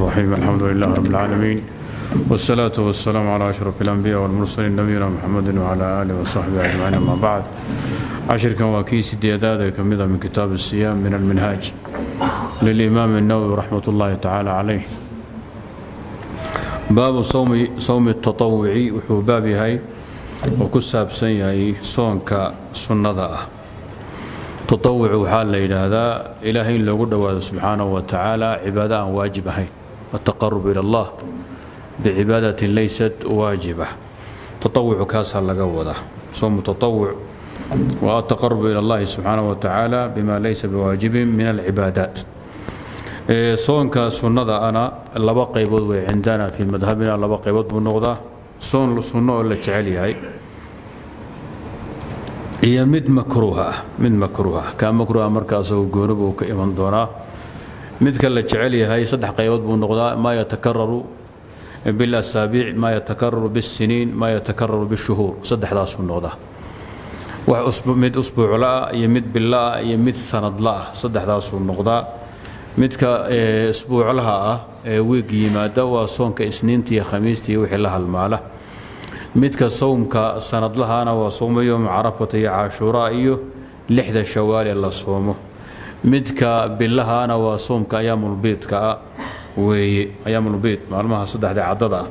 الرحيم الحمد لله رب العالمين والصلاة والسلام على أشرف الأنبياء والمرسلين نبينا محمد وعلى آله وصحبه أجمعين أما بعد عشر كان وكيس دياداد كمذا من كتاب الصيام من المنهاج للإمام النووي رحمة الله تعالى عليه باب صوم صوم التطوع وحو بابي هاي وكساب سنيهي صونك سنة تطوع waxaa la yidhaahdaa ilaahay in loogu dhowaado subxaanahu wa tacaala cibaado ataqarub ila allah bicibaadatin laysat waajiba taawucu kaasaa laga wadaa soomu taawuc waa ataqarub ila allahi subxaanahu wa tacaala bima laysa biwaajibin min alcibaadaat soonka sunnada ana laba qaybood way cindana fii madhabina laba qaybood buu noqdaa soon sunno oo la jecel yahay iyo mid makruuha ah mid makruuha kaa makruuha marka asagoo gooni buu ka iman doonaa midka la jecel yahay saddex qaybood buu noqdaa. maa yatakararu bilasaabiic maa yatakararu bisiniin maa yatakararu bishuhuur saddexdaasuu noqdaa. Wax mid usbuuclaah iyo mid bilaah iyo mid sanadlaah saddexdaasuu noqdaa. Midka isbuuclaha ah ee wiig yimaada waa soonka isniinta iyo khamiista iyo wixii la halmaala. Midka sowmka sanadlahana waa soomo yowma carafata iyo cashuuraa iyo lixda shawaale la soomo midka bilahana waa soomka ayaamulbiidka ah weeye ayaamulbiid maalmaha saddexda caddada.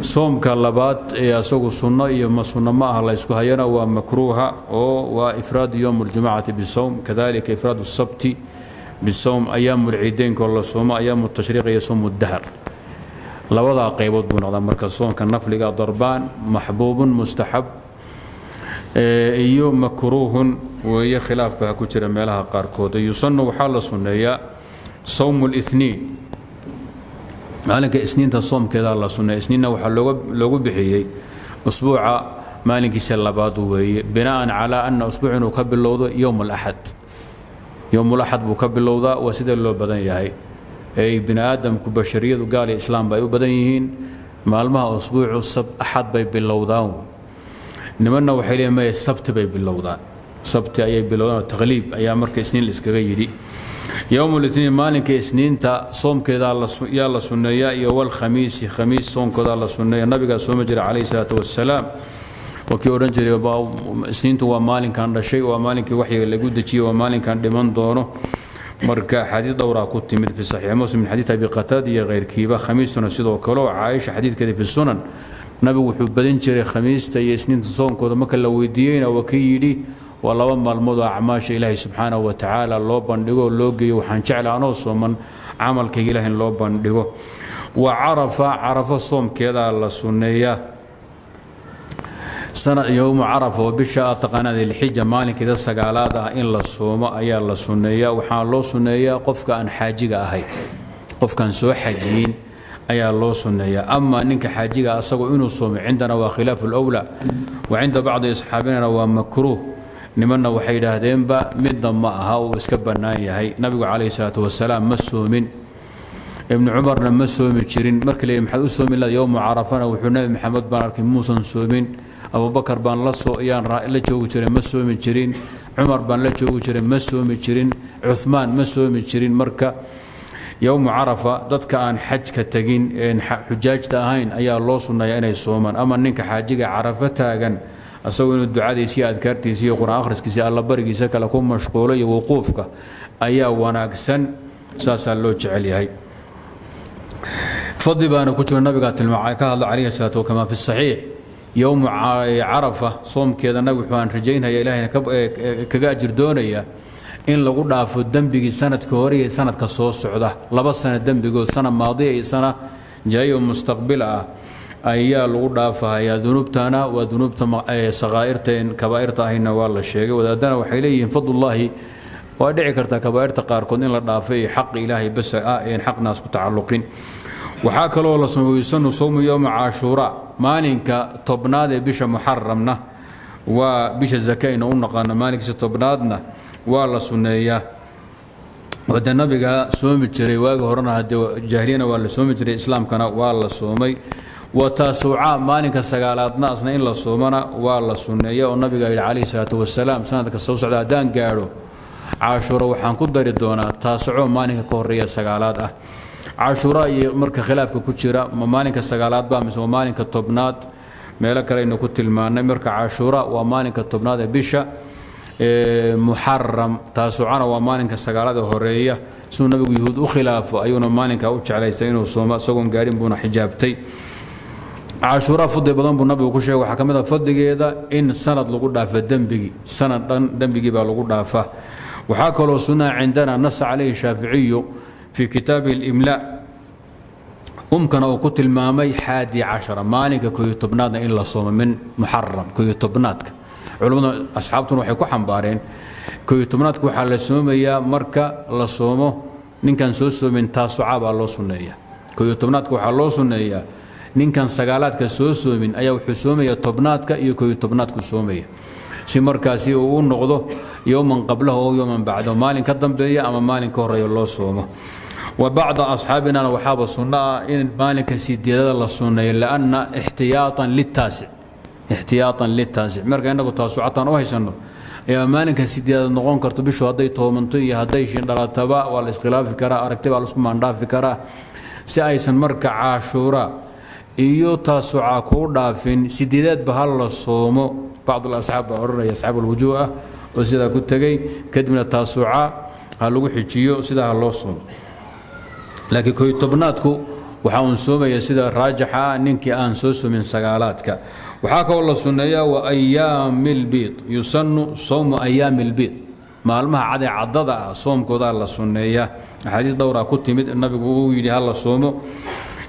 Soomka labaad ee asagu sunno iyo ma sunno ma ah la ysku hayana waa makruuha oo waa ifraadu yowm اljumacati bisowm kadalika ifraadu sabti bisowm ayaamu lciideynkoo la soomo ayaamu tashriiq iyo sowm dahar. Labadaa qaybood buu noqdaa marka soonka nafliga darbaan maxbuubun mustaxab iyo makruuhun weeye khilaaf baa ku jira meelaha qaarkood. Yusanu waxaa la sunneeyaa sowmu liniin maalinka isniinta soomkeedaa la sunneeya isniinna waxaa loogu bixiyey usbuuca maalinkiisa labaad weeye bina'an calaa ana usbuuc inuu ka bilowdo yowm alaxad yowm alaxad buu ka bilowdaa waa sida loo badan yahay. Ay bini aadamku bashariyadu gaal iyo islaamba ay u badan yihiin. Maalmaha usbuucu axad bay bilowdaan. Nimanna waxay maya sabti bay bilowdaan sabti ayay bilowdaan taqliib ayaa marka isniin la iskaga yidhi. Yowm litniin maalinka isniinta soomkeedaa yaa la sunneeyaa iyo walkhamiisi khamiis soomkoodaa la sunneeya. Nabigaa sooma jira calayhi salaatu wassalaam. Waa odhan jiray isniintu waa maalinkan dhashay waa maalinkii waxyiga lagu dejiyey waa maalinkan dhiman doono. Marka axaadiid dhowraa ku timid fi saxiix muslim xadiid abi qataad iyo keyrkiiba. Khamiistuna sidoo kale oo caaisha xadiidkeeda fi sunan. Nabigu wuxuu badin jiray khamiista iyo isniinta soonkooda marka la weydiiyeyna waa kii yidhi waa laba maalmood oo acmaasha ilaahay subxaanahu wa tacaala loo bandhigo oo loo geeyo. Waxaan jecla anoo sooman camalkayga ilaah loo bandhigo. Wa carafa carafo soomkeedaa la sunneeyaa yowmu carafa oo bisha aad taqaanaad ilxija maalinkeeda sagaalaad ah in la soomo ayaa la sunneeyaa waxaa loo sunneeyaa qofka aan xaajiga ahay. Qofkaan soo xajiyin ayaa loo sunneeyaa ama ninka xaajiga asagoo inuu soomo cindana waa khilaafu lwlaa wa cinda bacdi asxaabinana waa makruuh nimanna waxay yidhaahdeenba midna ma aha uu iska bannaan yahay. Nabigu calayhi salaatu wasalaam ma soomin. Ibnu cumarna ma soomi jirin. Markii la maxaad u soomi laha yowmu carafana? Wuxuu nabi maxamed baan arkay muusan soomin. Abubakar baan layaan la joogi jiray ma soomi jirin. Cumar baan la joogi jiray ma soomi jirin. Cumaan ma soomi jirin. Marka yowmu carafa dadka aan xajka tegin een xujaajta ahayn ayaa loo sunneeya inay soomaan. Ama ninka xaajiga carafo taagan asagoo inuu ducadiisa iyo adkaartiisa iyo qur'aan akhriskiisa allabarigiisa kale ku mashquulo iyo wuquufka ayaa wanaagsan saasaa loo jecel yahay. Fadli baana ku jiro nabigaa tilmaa ka hadla calayhi salaatu kama fi saxiix. Yowmu carafa soomkeeda nabi wuxuu aan rajaynaya ilaahayna kaga ajir doonaya in lagu dhaafo dembigii sanadka hore iyo sanadka soo socda. Laba sana dembigood sana maadiya iyo sana jaayo mustaqbil ah ayaa lagu dhaafahayaa dunuubtana waa dunuubta sakaa'irteen kabaa'irta ahayna waa la sheegay. Wadaadana waxay leeyihiin fadlullaahi waa dhici kartaa kabaa'irta qaarkood in la dhaafay iyo xaq ilaahay bas ah xaqnaas ku tacalluqin. Waxaa kaloo la sameeysanu sowmu yowma cashuuraa maalinka tobnaad ee bisha muxaramna waa bisha zakayna u naqaano maalinkiisa tobnaadna waa la sunneeyaa. Wade nabiga soomi jiray waagi horena hadee jaahiliyana waa la soomi jiray islaamkana waa la soomay wa taasuuca maalinka sagaalaadna asna in la soomana waa la sunneeya oo nabiga yidhi calayhi salaatu wasalaam sanadka soo socda haddaan gaadho cashuuro waxaan ku dari doonaa taasuco maalinka ka horreeya sagaalaad ah. Cashuura iyo marka khilaafka ku jira ma maalinka sagaalaad ba mise waa maalinka tobnaad? Meelo kale aynu ku tilmaanay marka cashuura waa maalinka tobnaad ee bisha muxaram taasucana waa maalinka sagaalaad ee horreeya siduu nabigu yuhuud u khilaafo ayuuna maalinka u jeclaystay inuu soomo isagoon gaarin buuna xijaabtay cashuura fadli badan buu nabigu ku sheegay waxaa ka mid a fadligeeda in sanad lagu dhaafa dembigii sanad dhan dembigii baa lagu dhaafa. Waxaa kaloo sunnaha cindana nasa calayhi shaaficiyu fii kitaabihi اlimlaa umkana uu ku tilmaamay xaadi cashara maalinka koyo tobnaadna in la soomo min muxaram koyo tobnaadka. Culammada asxaabtuna waxay ku xambaareen koyo tobnaadka waxaa la soomayaa marka la soomo ninkan soo soomin taasuca baa loo sunneeya koyo tobnaadka waxaa loo sunneeyaa ninkan sagaalaadka soo soomin ayaa wuxuu soomaya tobnaadka iyo koyo tobnaadku soomaya. Si markaasi uu u noqdo yowman qablahu oo yowman bacdahu maalin ka dambeeya ama maalin ka horreeya loo soomo. Wa bacda asxaabinana waxaaba sunno ah in maalinka sideedada la sunneeyo lianna ixtiyaatan litaasic ixtiyaatan litaasic marka innagu taasucataan u haysanno ayaa maalinka sideedad noqon karto bishu hadday toomanto iyo hadday shindhalataba waa la iskhilaafi karaa aragti baa la isku maandhaafi karaa. Si aysan marka caashuura iyo taasuca kuu dhaafin. Sideedaadba ha la soomo. Bacd alasxaab baa odhanaya asxaab ah oo sidaa ku tegey kadibna taasuca ha lagu xijiyo sidaa ha loo soomo. Laakiin koy tobnaadku waxaa uun soomaya sida raajixa ninkii aan soo soomin sagaalaadka. Waxaa kaloo la sunneeyaa wa ayaami lbiid yusannu sowmu ayaami lbiid maalmaha cadee caddada ah soomkoodaa la sunneeyaa. Axaadiis dhowraa ku timid nabigu uu yidhi ha la soomo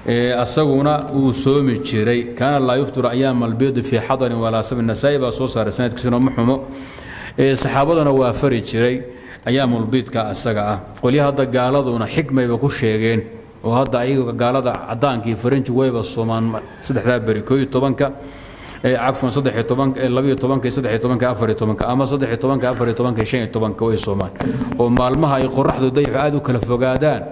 asaguna uu soomi jiray. Kaana laa yuftiru ayaama albiidi fii xadarin walaa sabin. Nasaa'i baa soo saaray sanadkiisuna ma xumo. Saxaabaduna waa fari jiray ayaamulbiidka asaga ah. Qolya hadda gaaladuna xikmayba ku sheegeen oo hadda ayaga gaalada cadaanka iyo faranji wayba soomaan saddexdaa beri koo iyo tobanka cafwan saddexiyo tobanka labiyo tobanka iyo saddexiyo tobanka afariyo tobanka ama saddexiyo tobanka afariyo tobanka shan iyo tobanka way soomaan. Oo maalmaha ay qoraxdu dayaxu aad u kala fogaadaan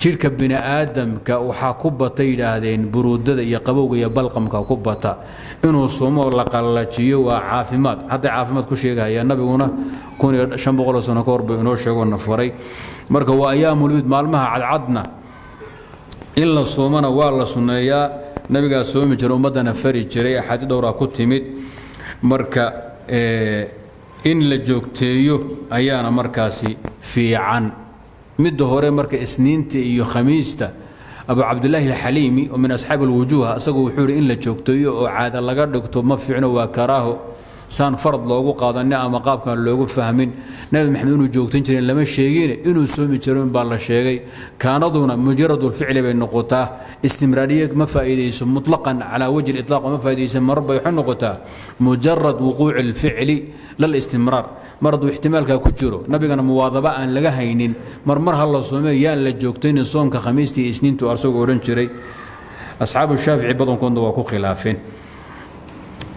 jidhka bini aadamka waxaa ku bata yidhaahdeen buruudada iyo qabowga iyo balqamka ku bata. Inuu soomo la qallajiyo waa caafimaad. Hadday caafimaad ku sheegahaya nabiguna kun iyo shan boqoloo sano ka hor buu inoo sheegoo na faray. Marka waa ayaamulid maalmaha cadcadna in la soomana waa la sunneeyaa. Nabigaa soomi jira ummaddana fari jiray axaadii dhowraa ku timid. Marka in la joogteeyo ayaana markaasi fiican midda hore marka isniinta iyo khamiista abu cabdilaahi alxaliimi oo min asxaabi alwujuuha isagu wuxuu yidhi in la joogteeyo oo caada laga dhigto ma fiicno waa karaaho saan farad loogu qaadanin ama qaabkan loogu fahmin. Nabi maxamed inuu joogtan jirin lama sheegine inuu soomi jirin baa la sheegay. Kaanaduna mujaradulficli bay noqotaa. Istimraariye ma faa'iidayso mutlaqan calaa wajhi liطlaaq ma faa'iidaysa marar waxay noqotaa mujarad wuquuci alficli lal istimraar. Mar hadduu ku jiro nabigana muwaadaba aan laga haynin. Mar ha la soomey yaan la joogtaynin soonka khamiistii isniintu asagoo odhan jiray. Asxaabu shaafici badankoodna waa ku khilaafeen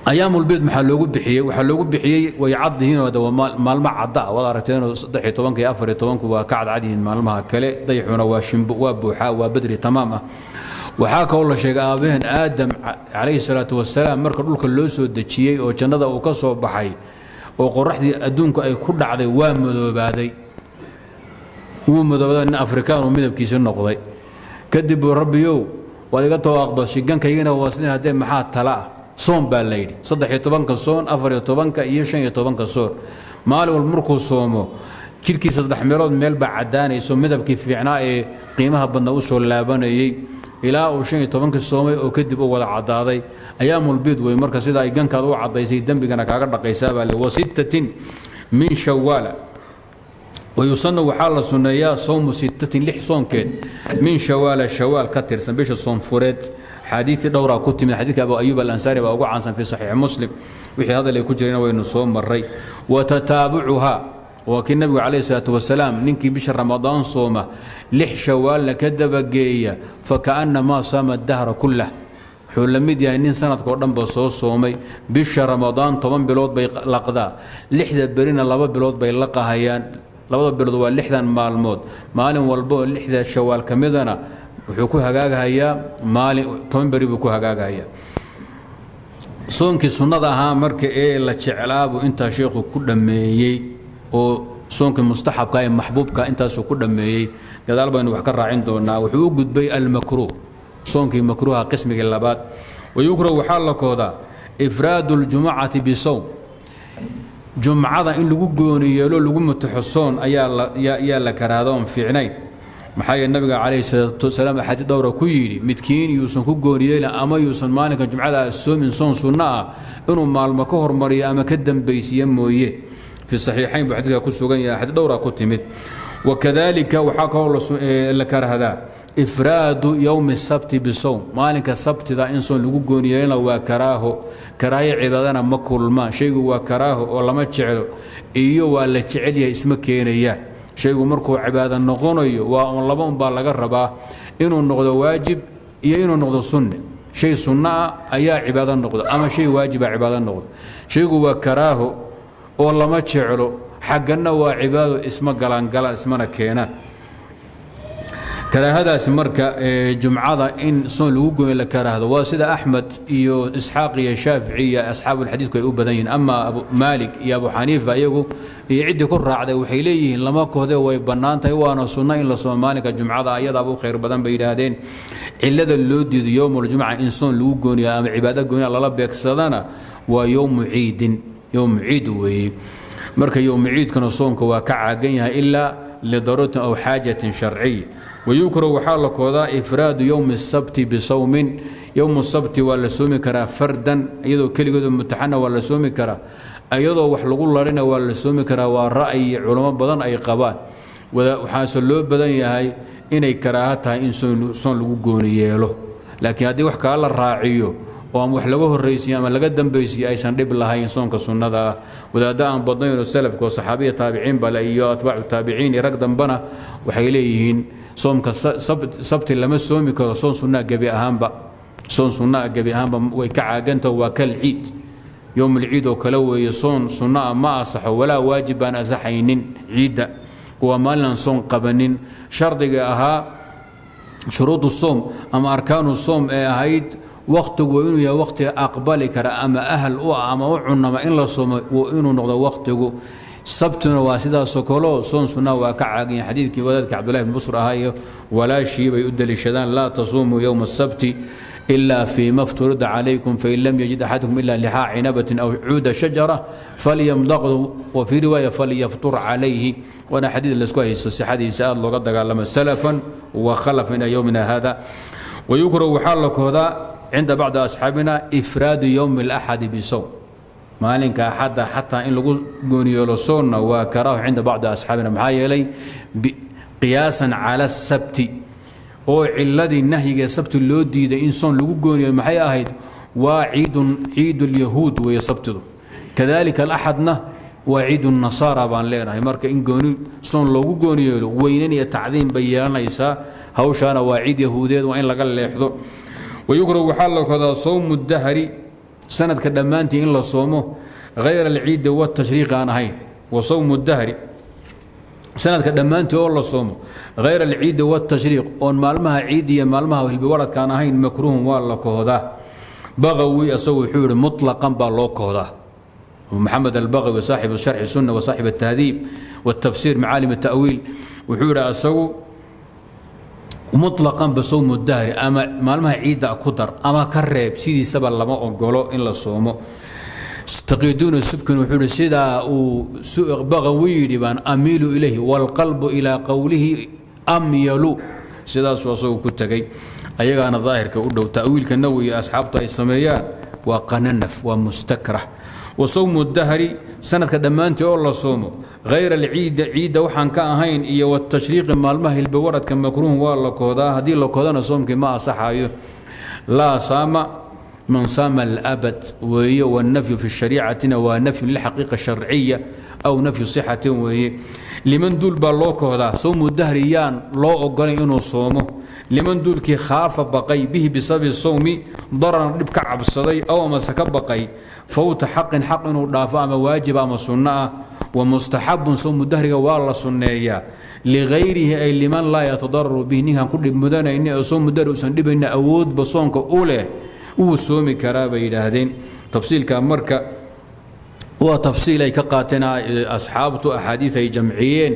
ayaamulbeed maxaa loogu bixiyey? Waxaa loogu bixiyey way caddihiin waa maalmo cadda ah. Waad aragteenoo saddex iyo tobanka iyo afar iyo tobanku waa ka cadcadyihiin maalmaha kale. Dayaxuna waa shimbo waa buuxaa waa bedri tamaam ah. Waxaa kaloo la sheegay aabaheen aadam calayhi salaatu wasalaam marka dhulka loo soo dejiyey oo jannada uu ka soo baxay oo qoraxdii adduunku ay ku dhacday waa madoobaaday. Wuu madoobaaday nin afrikaanuu midabkiisi noqday. Kadib buu rabbiyow waad iga too aqbashay gankaygana waasidin haddee maxaa tala ah soon baa la yidhi. Saddex iyo tobanka soon afar iyo tobanka iyo shan iyo tobanka soon. Maalin walba markuu soomo jidhkiisa saddex meelood meel baa caddaanayso midabkii fiicnaa ee qiimaha badna u soo laabanayey. Ilaa uu shan iyo tobankii soomay oo kadib u wada caddaaday. Ayaamulbiid wey marka sida ay gankaad u caddaysay dembigana kaaga dhaqaysaa baa le wasittatin min shawaala wayusanu waxaa la sunneeyaa sowmu sittatin lix soonkeed min shawaala shawaal ka tirsan bisha soonfureed xaadiitii dhowraa ku timid xadiidka abu ayuub alansaari baa ugu caansan fi saxiixi muslim. Wixii hadal ay ku jireen waynu soo maray wa tataabucuha waa kii nabigu calayhi salaatu wasalaam ninkii bisha ramadaan sooma lix shawaalna ka dabageeya fakaannamaa saama dahra kullah. Wuxuu la mid yahay nin sanadka oo dhanba soo soomay. Bisha ramadaan toban bilood bay laqdaa lixda berina laba bilood bay laqahayaan labada bilood waa lixdan maalmood. Maalin walba oo lixda shawaal ka wuxuu ku hagaaghayaa maalin toban beri buu ku hagaaghayaa soonkii sunnada ahaa marka ee la jeclaabuu intaa sheekhu ku dhammeeyey oo soonkii mustaxabka ee maxbuubka intaasuu ku dhammeeyey gadaal baynu wax ka raacin doonaa wuxuu u gudbay almakruuh soonkii makruuha qismigii labaad. Wayukrahu waxaa la koodaa ifraadu اljumcati bisowm jumcada in lagu gooni yeelo lagu mutaxo soon ayaa la karaada oon fiicnayn maxaa yeele nabiga calayhi salaatu wasalaam axaadiid dhowra ku yidhi midkiin yuusan ku gooniyeelin ama yuusan maalinka jumcada soomin soon sunno ah inuu maalmo ka hormariyo ama ka dambaysiiya mooye. Fi saxiixayn buu xadiidka ku sugan yahay xadiid dhowra ku timid. Wakadalika waxaa kaloo la karahdaa ifraadu yowmi sabti bisowm maalinka sabtida in soon lagu gooniyeelina waa karaaho karaayo cibaadana ma kulmaan shaygu waa karaaho oo lama jeclo iyo waa la jecel yahay isma keenaya shaygu markuu cibaado noqonayo waa un laba unbaa laga rabaa inuu noqdo waajib iyo inuu noqdo sunne. Shay sunno ah ayaa cibaado noqdo ama shay waajiba cibaado noqdo. Shaygu waa karaaho oo lama jeclo. Xagganna waa cibaado isma galaangalaan ismana keenaan karaahadaasi marka jumcada in soon lagu goyo la karaahdo waa sida axmed iyo isxaaq iyo shaafici iyo asxaabuulxadiidku ay u badan yihiin. Ama maalik iyo abu xaniifa iyagu iyo ciddii ku raacday waxay leeyihiin lama kohde way bannaan waana sunno in la maalinka jumcada ayadaaba u khayr badan bay yidhaahdeen. Cillada loo diido yowmuljumca in soon lagu gooniyo ama cibaado gooniya lala beegsadana waa yowmu ciidin yowmu ciid weeye. Marka yowmu ciidkana soonka waa ka caagan yahay ilaa lidaruuratin aw xaajatin sharciya wayukrahu waxaa la koodaa ifraadu yowmi الsabti bisawmin yowmu sabti waa la soomi karaa fardan iyadoo keligeedu mutaxana waa la soomi karaa iyadoo wax lagu larina waa la soomi karaa waa ra'yi culamo badan ay qabaan waxaase loo badan yahay inay karaaho tahay in soon lagu gooni yeelo laakiin haddii wax kaa la raaciyo oo ama wax laga horraysiyo ama laga dambaysiyo aysan dhib lahayn soonka sunnada ah wadaadda aan badnaynoo salafka oo saxaabiya taabiciin bale iyo atbaacu taabiciin iyo rag dambana waxay leeyihiin soomka sabti lama soomi karo soon sunnaa gebi ahaanba. Soon sunnaa gebi ahaanba way ka caagantaho waa kal ciid. Yowmulciid oo kale weeye soon sunnaa ma asaxo walaa waajib baan asaxaynin ciidda. Waa maalinaan soon qabanin. Shardiga ahaa shuruudu soom ama arkaanu soom ee ahayd wakhtigu waa inuu yahay wakhtiga aqbali kara ama ahal u ah ama u cunama in la soomo inuu noqdo wakhtigu sabtuna waa sidaasoo kaleo soon waa ka caaganya xadiidkii wadaadkii cabdullahi bn busr ahaa iyo walaashii bay u deliishadaan laa tasuumuu yowma asabti ila fii ma fturida calaykum fain lam yajid axadukum ila lixaa cinabatin aw cuuda shajara falyamdaqdu wa fii riwaaya falyaftur calayhi. Waana xadiid laysku haysto sixadiisa aad looga dagaalamo salafan wa khalafan ilaa yowmina hada wayukrahu waxaa la kohdaa cinda bacdi asxaabina ifraadu yowmi اlaxadi bisowm maalinka axadda xataa in lagu gooniyoolo soonna waa karaahu cinda bacdi asxaabina. Maxaa yeelay qiyaasan cala asabti oo ciladii nahyigae sabti loo diiday in soon lagu gooniyo maxay ahayd? Waa ciidun ciidulyahuud weeye sabtidu. Kadalika alaxadna waa ciidunnasaara baan leenahay. Marka in gooni soon loogu gooniyeelo weynan iyo tacdiim bay yeelanaysaa. Hawshaana waa ciid yahuudeed waa in laga leexdo. Wayukrahu waxaa la kodaa sowmu dahri sanadka dhammaantii in la soomo hayr alciidi watashriiqi aan ahayn wa sawmu dahri. Sanadka dhammaantii oo la soomo hayr alciidi watashriiq oon maalmaha ciidi iyo maalmaha hilbiwaradkaan ahayn makruuhun waa la kohdaa baqawi isagu wuxuu yihi muطlaqan baa loo kohdaa maxamed albaqawi saaxibu sharxi sunna wa saaxib atahdiib watafsiir macaalim atawiil wuxuu yidhi isagu muطlaqan basowmu dahri ama maalmaha ciidda ku dar ama ka reeb sidiisaba lama ogolo in la soomo. Taqiiduuna subkin wuxuu ihi sidaa uu baqawi yidhi baan amiilu ilayhi wاlqalbu ilaa qowlihi amyalu sidaasuu asagu ku tegey ayagaana daahirka u dhow ta'wiilka nawi iyo asxaabtu ay sameeyaan waa qananaf waa mustakrah. Wa sowmu dahri sanadka dhammaantii oo la soomo hayra alciida ciidda waxaan ka ahayn iyo watashriiqi maalmaha hilbawaradka makruuhun waa la koodaa haddii la koodana soomkii ma asaxayo laa saama man saama alabad weeye wannafyu fi shariicatina waa nafyun lilxaqiiqa sharciya aw nafyu sixatin weeye liman duul baa loo kohdaa sowmu dahri yaan loo ogolay inuu soomo liman duulkii khaafa baqay bihi bisababi sowmi dararan dhib ka cabsaday aw amase ka baqay fawta xaqin xaq inuu dhaafo ama waajiba ama sunno ah wa mustaxabun sowmu dahriga waa la sunneeyaa ligayrihi ay liman laa yatadararu bihi ninkaan ku dhib mudanayni oo dahri uusan dhibayna awoodba soonka u leh wuu soomi karaa bay yidhaahdeen. Tafsiilka marka waa tafsiil ay ka qaateen asxaabtu axaadiid ay jamciyeen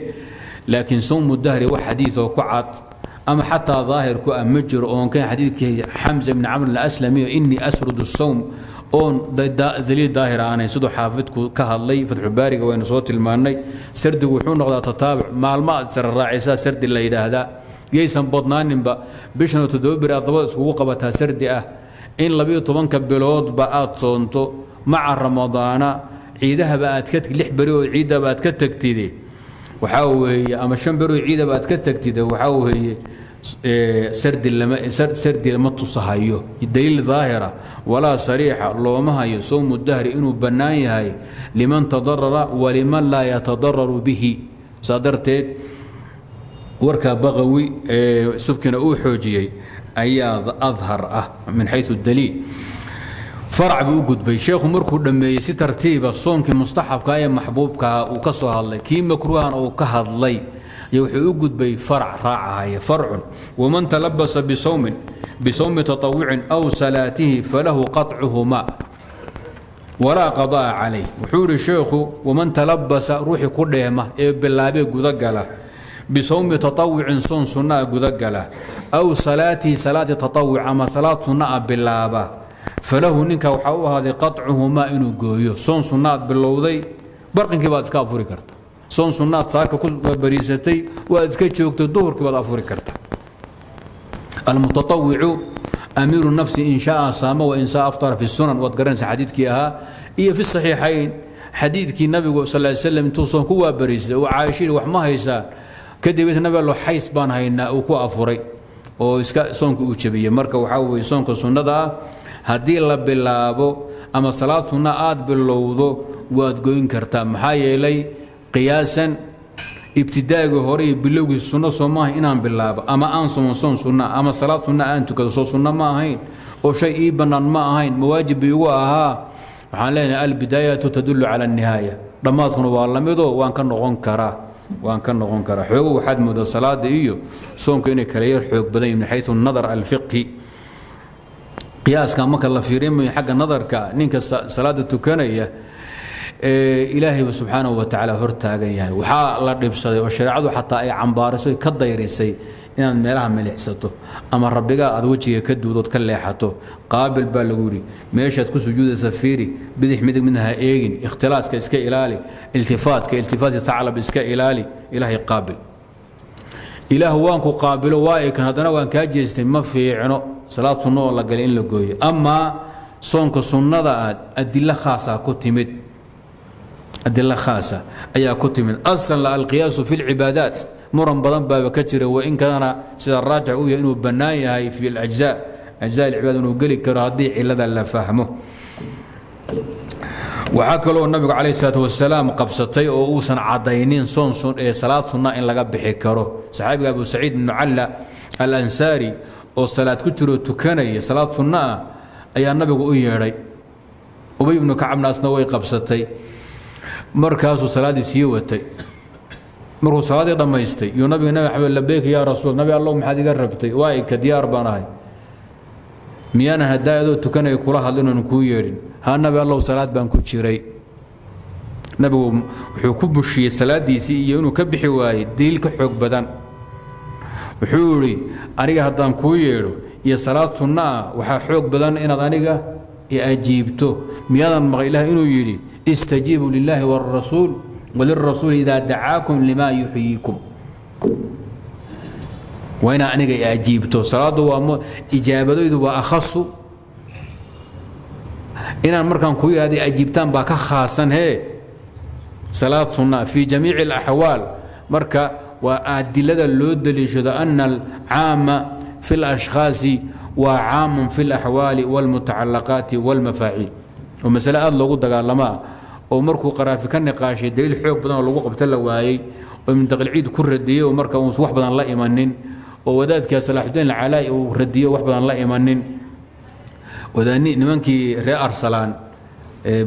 laakiin sawmu dahri wax xadiioo ku cad ama xataa daahirku ah ma jiro oon kan xadiidkii xamza bni camr alaslami inii asrudu sawm oon daliil daahir aanay siduu xaafidku ka hadlay fatxubaariga waynu soo tilmaannay. Sardigu wuxuu noqdaa tataabuc maalmo aad sara sardi la yidhaahdaa. Yaysan badnaaninba bishanoo toddoba beri aad dabada iskugu qabataa sardi ah. In labiyo tobanka biloodba aad soonto maca ramadaana ciidahaba aad ka lix beri oo ciidaba aad ka tagtide waxaa weeye ama shan beri oo ciidaba aad ka tagtide waxaa weeye sardi lama tusahayo. Daliil daahira walaa sariixa looma hayo sowmu dahri inuu bannaan yahay. Liman tadarara waliman laa yatadararu bihi. Saa darteed warka baqawi subkina uu xoojiyey ayaa adhar ah min xayu daliil farac buu u gudbay. Sheekhu markuu dhammeeyey si tartiiba ah, soonkii mustaxabkaa ee maxbuubkaa uu ka soo hadlay kii makruuhan uu ka hadlay wuxuu u gudbay farac raacahaye farcun waman talabasa bisawmin bisawmi taawucin aw salaatihi falahu qacuhumaa walaa qadaa calayh. Wuxuu idhi sheekhu waman talabasa ruuxii ku dheema ee bilaabee gudagala. Bisawmi taawucin soon sunnaa gudagala. Aw salaatihi salaati taawuc ama salaad sunna a bilaaba falahu ninka waxaa u ahaaday qaطcuhumaa inuu gooyo. Soon sunnaad bilowday barqinkii baad iska afuri karta. Soon sunnaad saaka ku bariisatay waad iska joogtay duhurkii baad afuri karta. Almutatawicu amiiru nafsi in shaaa saama wain saa aftara fi sunan waad garanaysa xadiidkii ahaa iyo fi saxiixayn. Xadiidkii nabigu sal slam intuu soon ku waabariistay oo caaisha wax ma haysaan. Kadib nabi allo xays baan haynaa uu ku afuray oo iska soonka uu jabiyey marka waxaa weye soonka sunnada ah haddii la bilaabo ama salaad sunna aad bilowdo waad goyn kartaa. Maxaa yeelay qiyaasan ibtidaagii hore iyo bilowgiisa sunno soo maaha inaan bilaabo. Ama aan somo soon sunna ama salaad sunna aan tukado soo sunno ma ahayn. Oo shay ii bannaan ma ahayn. Mawaajib bi igu ahaa. Waxaan leenahay albidaayatu tadullu cala annihaaya. Dhammaadkuna waa lamidoo waan ka noqon karaa. Waan ka noqon karaa. Xoogo waxaad moodaa salaada iyo soonka inay kala yar xoog badan yihiin min xayu nadar alfiqhi qiyaaska marka la fiirimayo xagga nadarka ninka salaada tukanaya ilaahayba subxaanahu wa tacaala hor taagan yahay. Waxaa la dhibsaday oo shareecadu xataa ay cambaarisay ka dayrisay inaad meelaha milixsato ama rabbigaa aad wejiga ka duudood ka leexato. Qaabil baa lagu yidhi meeshaad ku sujuudaysa fiiri bidix midig midna ha eegin ikhtilaaska iska ilaali iltifaatka iltifaati taclab iska ilaali ilaahay qaabil. Ilaah waan ku qaabilo waa ekan haddana waan kaa jeestay ma fiicno salaad sunno oo la galay in la gooyo. Amaa soonka sunnada aad adilo khaasaa ku timid. Adilo khaasa ayaa ku timid. Aslan alqiyaasu fi lcibaadaat muran badan baaba ka jira. Wain kaana sida raajix uu yahay inuu bannaan yahay fi alajzaa ajzaa alcibaada inuu geli karo haddii cilada la fahmo. Waxaa kaloo nabigu calayh salaat wasalaam qabsatay oo uusan caddaynin soon salaad sunna in laga bixi karo. Saxaabiga abu saciid ibnu calla alansaari oo salaad ku jiroo tukanaya salaad sunno ah ayaa nabigu u yeedhay. Ubay ibnu kacabnaasna way qabsatay. Markaasuu salaaddii sii watay. Markuu salaaddii dhammaystay yuu nabiga nabi axmed labeyk yaa rasuul nabi allow maxaad iga rabtay? Waa ika diyaar baan ahay. Miyaanan haddaa adoo tukanaya kula hadlin oon kuu yeedhin. Haa nabi allow salaad baan ku jiray. Nabigu wuxuu ku bushiyey salaaddiisii iyo inuu ka bixi waayey daliil ka xoog badan wuxuu idhi aniga haddaan kuu yeedho iyo salaad sunno ah waxaa xoog badan inaad aniga ajiibto. Miyaadan maqla ilaah inuu yidhi istajiibuu lilaahi wاrasuul walirasuuli idaa dacaakum lima yuxyiikum. Waa inaa aniga ajiibto. Salaaddu waa ijaabadaydu waa akhasu inaan markaan kuu yidhahda ajiibtaan baa ka khaasan hee? Salaad sunna fii jamiici اlaxwaal marka waa adilada loo daliishado ana alcaama fi اlashkhaasi waa caamun fi اlaxwaali wاlmutacalaqaati wاlmafaaciil oo masale aad loogu dagaalamaa oo markuu qaraafi ka niqaashay daliil xoog badan oo lagu qabto la waayey oo imtaqilciid ku radiyey oo marka uusan wax badan la imanin oo wadaadkaa salaaxudiin alcalaa'i uu radiyo wax badan la imanin wadaani nimankii reer arsalaan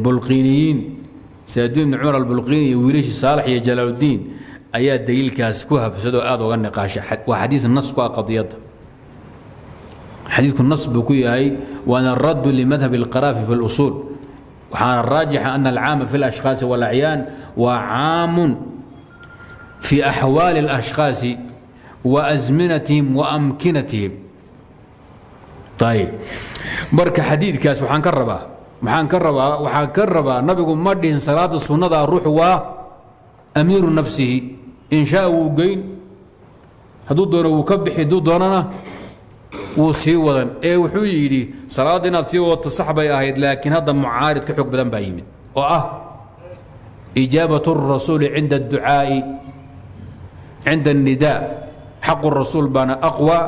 bulqiiniyiin saaduin ibni cumar albulqiini iyo wiilashii saalax iyo jalaaluddiin ayaa daliilkaas ku habsadoo aad uga niqaashay waa xadiid nas ku ah qadiyadda xadiidku nas buu ku yahay waana raddu limadhab alqaraafi fi اlusuul waxaana raajixa ana alcaama fi اlashkhaasi wاlacyaan waa caamun fii axwaali اlashkhaasi wa asminatihim wa amkinatihim ayb marka xadiidkaas waxaan ka rabaa waxaan ka rabaa waxaan ka rabaa nabigu ma dhihin salaada sunnadaa ruuxu waa amiiru nafsihi in shaa wuu geyn hadduu doono wuu ka bixi hadduu doonana wuu sii wadan ee wuxuu yidhi salaadda inaad sii wadato sax bay ahayd laakiin hadda mucaarid ka xoog badan baa yimid oo ah ijaabat الrasuuli cinda الducaa'i cinda الnidaa xaqu الrasuul baana aqwى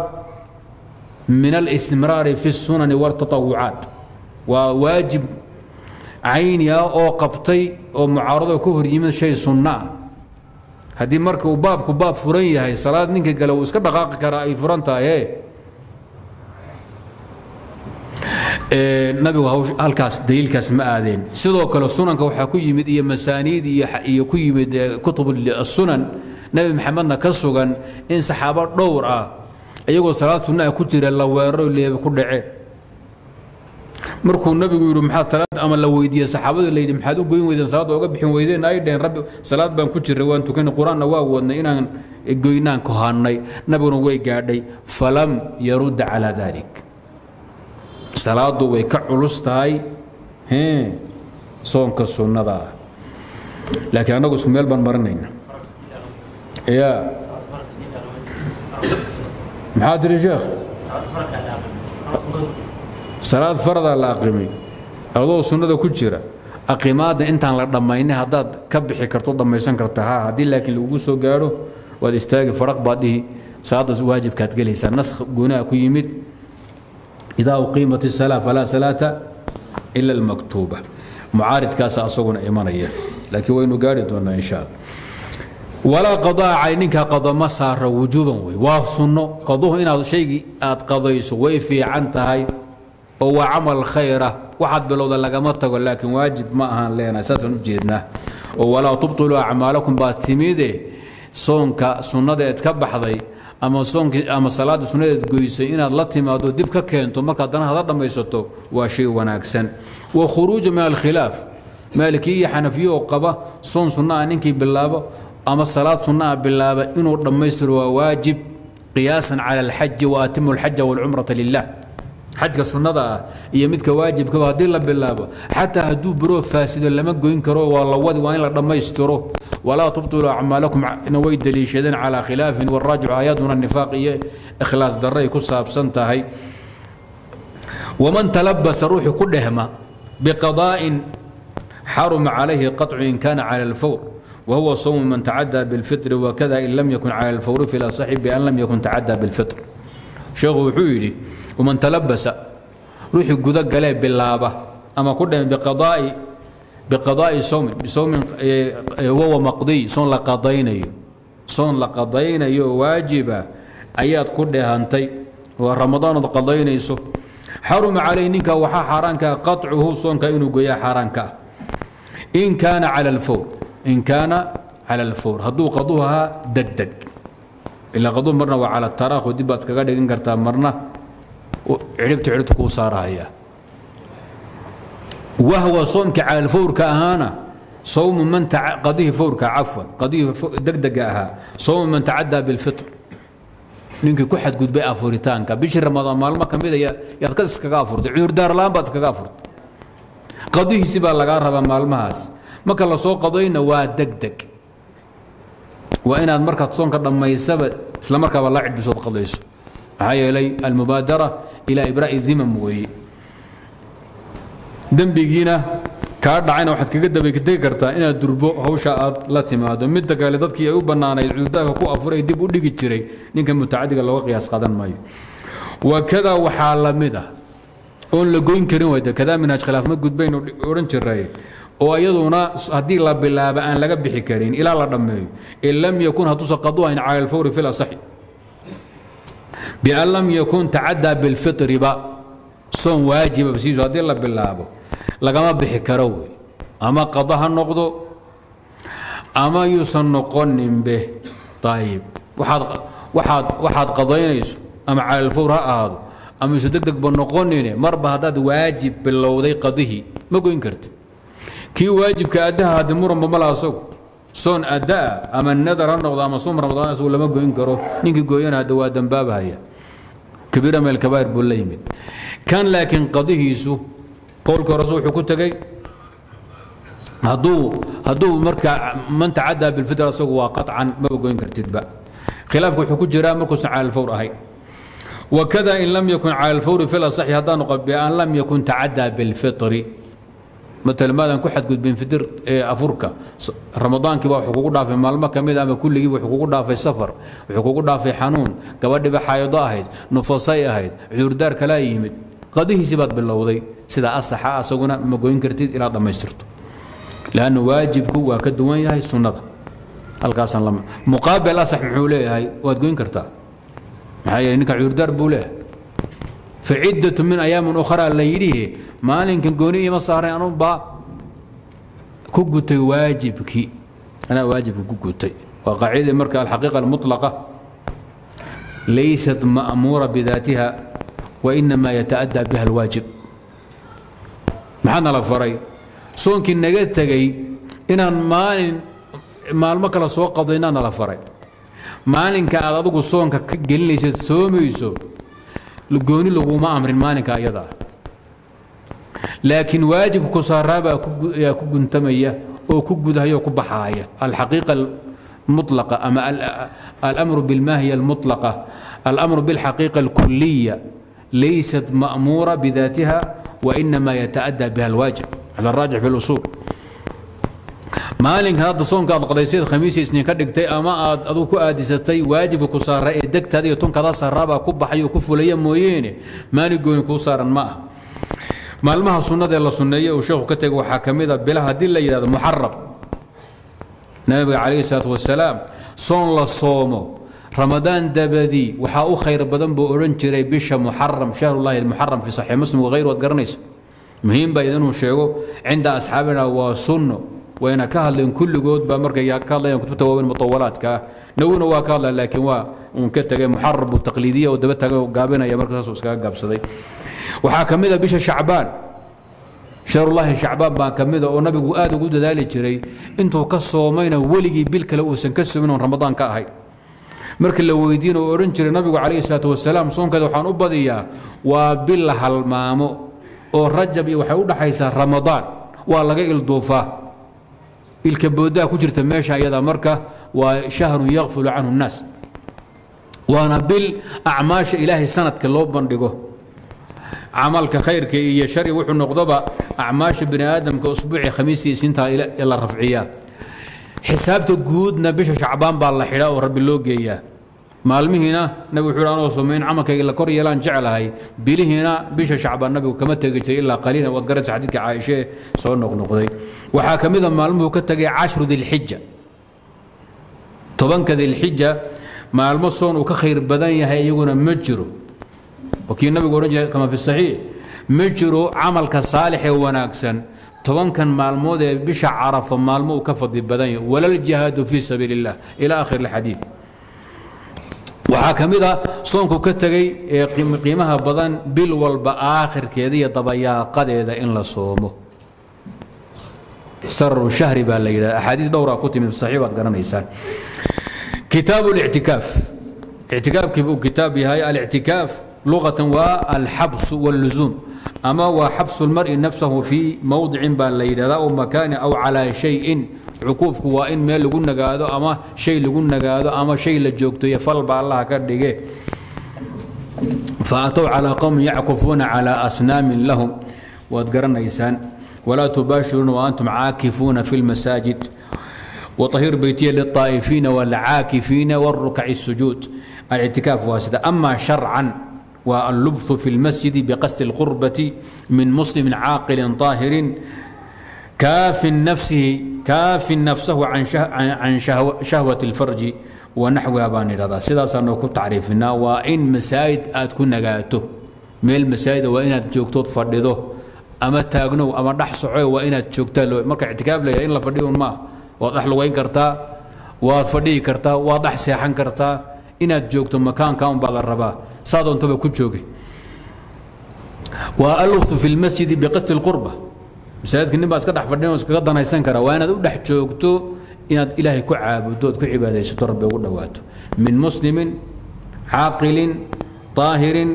min اlistimraari fi الsunani wاltaطawucaat waa waajib cayni ah oo qabtay oo mucaarado ka hor yimid shay sunno ah haddii marka uu baabku baab furan yahay salaad ninka gale uu iska dhaqaaqi karaa ay furan tahay nabigu halkaas daliilkaas ma aadeen. Sidoo kale sunanka waxaa ku yimid iyo masaaniid iyo ku yimid kutub sunan nebi maxamedna ka sugan in saxaabo dhowr ah iyagoo salaad sunnaha ku jira la weeraro leeba ku dhace markuu nabigu yidhi maxaad salaad ama la weydiiyey saxaabada la yidhi maxaad u goyn weydeen? Salaadda oga bixin weydeen? Ay dheheen rabbi salaad baan ku jirray waan tukanay qur'aanna waa wadnay inaan goynaan kohannay nabiguna way gaadhay. Falam yarudda calaa dalik salaadu way ka culus tahay. Soonka sunnada. Ah laakiin annagu isku meel baan marinayna ya maxaa tiri sheekh salaad faradaa la aqimay adoo sunnada ku jira aqimaadda intaan la dhammayna haddaad ka bixi karto dhammaysan karta ha haddii laakiin lagu soo gaadho waad istaagi faraq baad dhihi. Salaaddaas waajibkaad gelaysaa naskh goonaha ku yimid idaa uqiimat isalaa falaa salaata ila almaktuuba. Mucaaridkaasa asaguna imanaya. Laakiin waynu gaari doonnaa insha alla walaa qadaa cay ninka qado ma saara wujuuban wey waa sunno. Qaduhu inaad shaygii aad qadayso way fiican tahay oo waa camal khayra waxaad bilowda lagama tago laakiin waajib ma ahaan leenahay saasaan u jeednaa. oo walaa tubطiluu acmaalakum baa timide soonka sunnadeed ka baxday ama soonkii ama salaadda sunnadeed goysay inaad la timaado dib ka keento markaad dana hada dhammaysato waa shay wanaagsan. wa khuruuja min alkhilaaf maalikiya iyo xanafiye oo qaba soon sunna ah ninkii bilaabo ama salaad sunna ah bilaaba inuu dhammaystiro waa waajib qiyaasan cala alxaji wa atimu alxaja waalcumrata lilah xajka sunnada ah iyo midka waajibkaba haddii la bilaabo xataa hadduu biroo faasido lama goyn karo waa la wadi waa in la dhammaystiro walaa tubtiluu acmaalakum na way deliishadeen calaa khilaafin waraajicu aayaduna nifaaq iyo ikhlaas darray ku saabsan tahay waman talabasa ruuxu ku dhehma biqadaa'in xaruma calayhi qaطcu in kana cala alfawr وهو صوم من تعدى بالفطر وكذا إن لم يكن على الفور في الأصح بأن لم يكن تعدى بالفطر شيخ وحيري ومن تلبس روحي قد قال باللابة أما كنا بقضاء بقضاء صوم بصوم وهو مقضي صوم لقضينا صوم لقضينا واجبة أيات كلها أنتي ورمضان قضينا يسو حرم عليك وحا حرانك قطعه صوم كإنه قيا حرانك إن كان على الفور in kaana cala alfawr hadduu qaduhu ahaa degdeg ilaa qaduhu marna waa cala taraakhu dib baad kaga dhigan kartaa marna cidhibta cidhibta kuu saarahaya. Wahwa soomka cala alfawrka ahaana sawmu man qadihi fawrka cafwan qadihi degdega ahaa sawmu man tacaddaa bilfitr. Ninkii ku xadgudbay afuritaanka bishii ramadaan maalmo ka mida yaad ka iskaga afurtay cudurdaar la'aan baad iskaga afurtay. Qadihiisi baa lagaa rabaa maalmahaas. Marka la qadayna waa degdeg. Waa inaad markaad soonka dhammaysaba isla markaaba la cidbisood qadayso maxaa yeelay almubaadara ilaa ibraa'i dimam weeye dembigiina kaa dhacayna waxaad kaga dabategi kartaa inaad durbo hawsha aad la timaado. Midda kale dadkii ay u bannaanayd cudurdaarka ku afuray dib u dhigi jiray ninka mutacadiga looga qiyaas qadan maayo. Wakada waxaa la mid ah oon la goyn karin wayda kadaa minhaaj khilaaf ma gudbaynu odhan jiray oo iyaduna haddii la bilaaba aan laga bixi karin ilaa la dhammeeyo. In lam yakun hadduusan qaduhayn cala alfawri fi lasaxi bian lam yakun tacaddaa bilfitriba soon waajiba basiisu haddii la bilaabo lagama bixi karo wey ama qado ha noqdo ama yuusan noqoninbe ayib waxaad qadaynayso ama cala alfawr ha ahaado ama yuusan deg degba noqonine marba haddaad waajib bilowday qadihii ma goyn karti kii waajibka addaha haddi muranba mala asagu soon adaa ama nadar ha noqdo ama soom ramadaan isagu lama goyn karo. Ninkii gooyana hadda waa dambaabahaya kabiira meel kabaa'ir buu la yimid. Kan laakiin qadihiisu qowlka horese wuxuu ku tegey hadduu hadduu marka man tacaddaa bilfitr isagu waa qaطcan maba goyn kartidba. Khilaafku wuxuu ku jiraa markuusan cala ahayn wakada in lam yakun cala alfawri fi lasaxi haddaanu qabi an lam yakun tacaddaa bilfitri matala maadan ku xadgudbin fitir ee afurka. Ramadaankii baa wuxuu kugu dhaafay maalmo ka mid ama kulligii wuxuu kugu dhaafay safar wuxuu kugu dhaafay xanuun gabadhiba xaayado ahayd nufasay ahayd cudurdaar kalaa yimid. Qadihiisii baad bilowday sida asaxa asaguna ma goyn kartid ilaa dhammaystirto. Lanna waajibku waa ka duwan yahay sunnada. Halkaasaan muqaabil asax muxuu leeyahay waad goyn kartaa. Maxaa yeele ninka cudurdaar buu leeyahay faciddatu min ayaamin ukhraa la yidhihi maalinkan gooni ima saaray anubaa ku gutay waajibkii anaa waajibka ku gutay. Waa qaacidadii marka alxaqiiqa almutlaqa. Laysat ma'muura bidaatiha wainamaa yata'addaa biha alwaajib. Maxaa nala faray? Soonkii naga tegey inaan maalin maalmo kale soo qadaynaa nala faray. Maalinka aad adigu soonka ka gelinaysa soomayso gooni laguma amrin maalinka ayadaa laakiin waajibka ku saaraabaa yaa ku guntamaya oo ku gudahaya oo ku baxaaya. Alxaqiiqa almutlaqa ama alamru bilmaahiya almutlaqa. Alamru bilxaqiiqa alkuliya laysat ma'muura bidaatiha wainamaa yata'addaa biha alwaajib. Hada raajix fi lusuul maalinkan hadda soonka aad qadayseed khamiisi isniin ka dhigtay ama aad adugu ku aadisatay waajibka ku saara ee degtaada iyo tunkadaa saraabaa ku baxay oo ku fulaya mooyeene maalin gooyin kuu saaran ma ah maalmaha sunnadaee la sunneeye uu sheekhu ka tegay waxaa ka mid a bilaha haddii la yidhahdo muxaram nabiga calayhi salaatu wasalaam soon la soomo ramadaan dabadii waxaa u khayr badan buu odhan jiray bisha muxaram shahrullahi almuxaram fi saxiix muslim wahayr waad garanaysa. Muhiim baa inuu sheego cinda asxaabina waa sunno wayna ka hadleen kulligood baa markay ka hadlayaan kutubta waaweyn mutawalaadka ah nawina waa ka hadla laakiin waa uun ka tegay muxarar buu taqliidiya oo daba taga gaabinaya marka saasuu iskaga gaabsaday waxaa ka mid a bisha shacbaan shahrullaahi shacbaan baa ka mida oo nabigu aad ugu dadaali jiray intuu ka soomayna weligii bil kale uusan ka soomin oon ramadaan ka ahay markii la weydiin oo odhan jiray nabigu calayhi salaatu wasalaam soonkeeda waxaan u badiyaa waa bil halmaamo oo rajab iyo waxay u dhaxaysaa ramadaan waa laga ilduufaa ilka boodaa ku jirta meesha ayada marka waa shahrun yakfulu canhu nnaas. Waana bil acmaasha ilaahay sanadka loo bandhigo. Camalka khayrka iyo shari wuxuu noqdoba acmaasha bani aadamka usbuuci khamiistii isintaa la rafciyaa. Xisaabta guudna bisha shacbaan baa la xidhaa oo rabbi loo geeyaa maalmihiina nabigu wuxuu anoo samayn camalkayga la kor yeelaan jeclahay. Bilihiina bisha shacbaan nabigu kama tegi jiray ilaa qaliilan. Waad garaysa xadiidka caaishe soo noqnoqday. Waxaa ka mida maalmuhu ka tegay cashru dilxija tobanka dilxija maalmo soon uu ka khayr badan yahay iyaguna ma jiro. Wakii nabigu odhan jiray kama fi saxiix. Ma jiro camalka saalix ee wanaagsan. Tobankan maalmood ee bisha carafa maalmo uu ka fadli badan yahay. Walaljihaadu fii sabiili illah ila akhir alxadiid waxaa ka mid a soonku ka tegey ee qiimaha badan bil walba aakhirkeeda iyo dabayaaqadeeda in la soomo sararu shahri baa la yidhahda axaadiis dhowraa ku timid saxiix baad garanaysaan kitaabu اlictikaaf ictikaafkii buu kitaab yahay alictikaaf lugatan waa alxabsu wاlluzuum ama waa xabsu اlmar'i nafsahu fii mowdicin baa la yidhahdaa o makaani aw calaa shayin cuquufku waa in meel lagu nagaado ama shay lagu nagaado ama shay la joogtoyo falba allaha ka dhige faatow calaa qowmin yackufuuna calaa asnaamin lahum waad garanaysaan walaa tubaashiruuna waantum caakifuuna fi lmasaajid وطهير بيتي للطائفين والعاكفين والركع السجود الاعتكاف واسدة أما شرعا واللبث في المسجد بقصد القربة من مسلم kaafin nafsahu can shahwat اlfarji wa baan idhahdaa. Sidaasaa ku tacriifinaa waa in masaajid aad ku nagaato. Meel masaajida waa inaad joogtood fadhido ama taagnow ama dhex soco waa inaad joogtaa. Marka ictikaaf la in la fadhiyon maaha waad dhex lugayn kartaa waad fadhihi kartaa waad dhex seexan kartaa inaad joogto makaankan baa la rabaa. Saadontaba ku jooge waa alwthu fi lmasjidi biqasdi اlqurba masaajidka nin baa iska dhex fadhin oo iskaga danaysan kara waa inaad u dhex joogto inaad ilaahay ku caabudo ood ku cibaadaysato rabbi ugu dhowaato min muslimin caaqilin طaahirin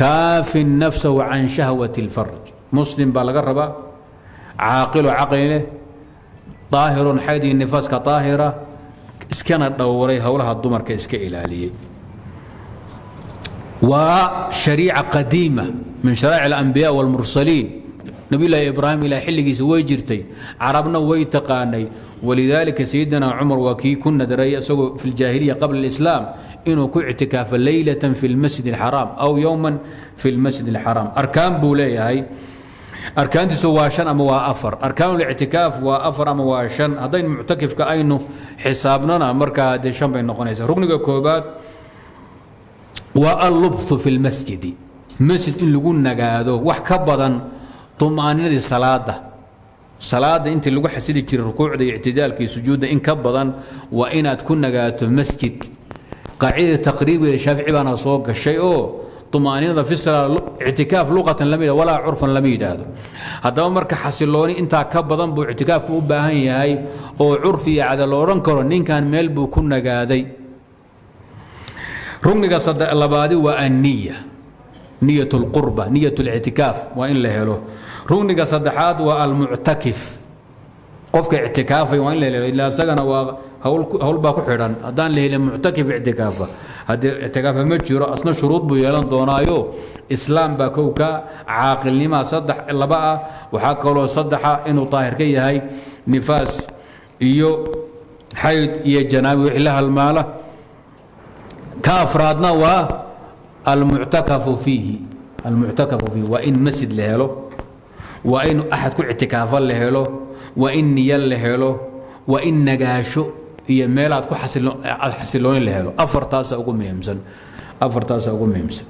kaafin nafsahu can shahwati اlfarj muslim baa laga rabaa caaqilo caqli leh daahirun xayd iyo nifaaska daahira iskana dhowray howlaha dumarka iska ilaaliyey waa shariica qadiima min sharaa'ic alambiya wاlmursaliin nabiyulaahi ibraahim ilaa xilligiisa way jirtay carabna way taqaanay. Walidaalika sayidina cumar waa kii ku nadaray isagoo fi ljaahiliya qabla alislaam inuu ku ictikaafa leylatan fi lmasjid alxaraam aw yowman fi lmasjid alxaraam arkaan buu leeyahay. Arkaantiisu waa shan ama waa afar. Arkaanu waa afar ama waa shan. Haddayn muctakifka aynu xisaabnana markaa dee shan bay noqonaysaa. Rukniga koobaad waa allubthu fi lmasjidi masjid in lagu nagaado wax ka badan umaaninadii salaada salaada intii lagu xasili jiray rukuucda iyo ictidaalka iyo sujuudda in ka badan waa inaad ku nagaato masjid. Qaacidada taqriibigeeda shaafici baana soo gashay oo umaaninada fi ictikaaf luqatan lama yidhahdo walaa curfan lama yidhaahdo. Haddaba marka xasilooni intaa ka badan buu ictikaafku u baahan yahay oo curfi iyo cada lo odhan karo ninkan meel buu ku nagaaday. Rugniga labaadi waa anniya niyat اlqurba niyat اlictikaaf waa in la helo rugniga saddexaad waa almuctakif. Qofka ictikaafay waa in la hel isagana waa hawlbaa ku xidhan. Haddaan la helin muctakif ictikaafa. Haddii ictikaafa ma jiro asna shuruud buu yeelan doonaayo. Islaam baa kow caaqilnimaa saddex laba ah. Waxaa kaloo saddexa ah inuu daahir ka yahay nifaas iyo xayd iyo janaabi wixii la halmaala. Ka afraadna waa almuctakafu fiihi. Almuctakafu fiihi waa in masjid la helo waa in axad ku ictikaafa la helo. Waa in niyo la helo. Waa in nagaasho iyo meel aad ku xasilooni la helo. Afartaasa ugu muhiimsan. Afartaasa ugu muhiimsan.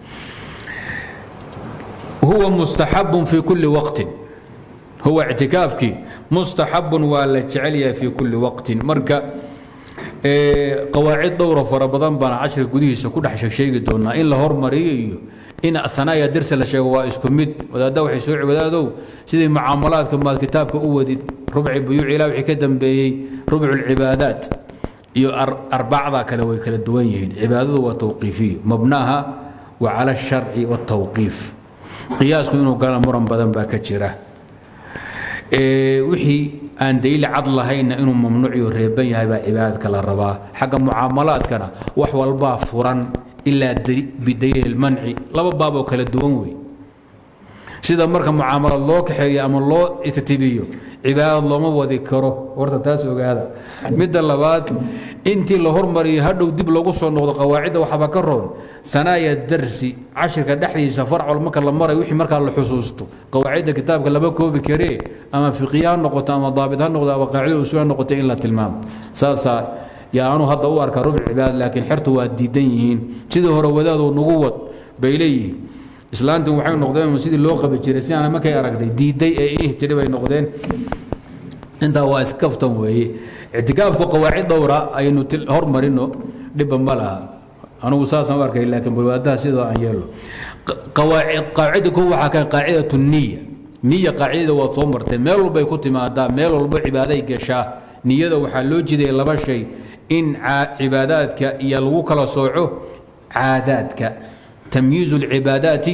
Huwa mustaxabun fi kulli waqtin. Huwa ictikaafkii mustaxabun waa la jecel yahay fi kulli waqtin. Marka qawaacid dhowra fara badan baan cashriga gudihiisa ku dhex sheegi doonaa in la hormariyo iyo in anaaya dersi la sheego waa isku mid. Wadaadda waxay soo wadaadow sidii mucaamalaadka maad kitaabka u wadid rubci buyuuc ilaa wixii ka dambeeyey rubcu lcibaadaat iyo arbacda kale way kala duwan yihiin. Cibaadadu waa tawqiifiyo mabnaha wa cala alsharci waltawqiif qiyaasku inuu gala muran badan baa ka jira. Wixii aan dayli cad lahaynna inuu mamnuuc iyo reeban yahay baa cibaadadka la rabaa. Xagga mucaamalaadkana wax walbaa furan ilaa bidaliil manci. Laba baaboo kala duwan wey. Sida marka mucaamalad loo kaxeeyo ama loo ittibiyo cibaadad looma wadi karo. Horta taas ogaada. Midda labaad intii la hormariyo hadhow dib lagu soo noqdo qawaacidda waxaba ka roon. Anaaya darsi cashirka dhexdiisa farcol marka la marayo wixii markaa la xusuusto. Qawaacidda kitaabka lama koobi karee ama fiqiya ha noqoto ama daabit ha noqdo ama qaacida usul ha noqoto in la tilmaamo. Saasaa yaa anu hadda u arka rubc cibaad laakiin xertu waa diidan yihiin. Sidii hore wadaadoo nagu wad bay leeyihiin. Islaantin waxay noqdeen sidii loo qabi jiray si aan markay aragtay diiday ee ih tiri bay noqdeen. Intaa waa iskaftan weeye. Ictikaafku qawaacid dhowra aynu hormarino dhibba ma laha. Anugu saasaan u arkay laakiin balwaadaha sidoo aan yeelo qaacida ko waxaa ka qaacidatu niya niya qaacidada waad soo martay. Meel walbay ku timaadaa meel walbo cibaaday gashaa. Niyada waxaa loo jiday laba shay in cibaadaadka iyo lagu kala sooco caadaadka tamyiizu اlcibaadaati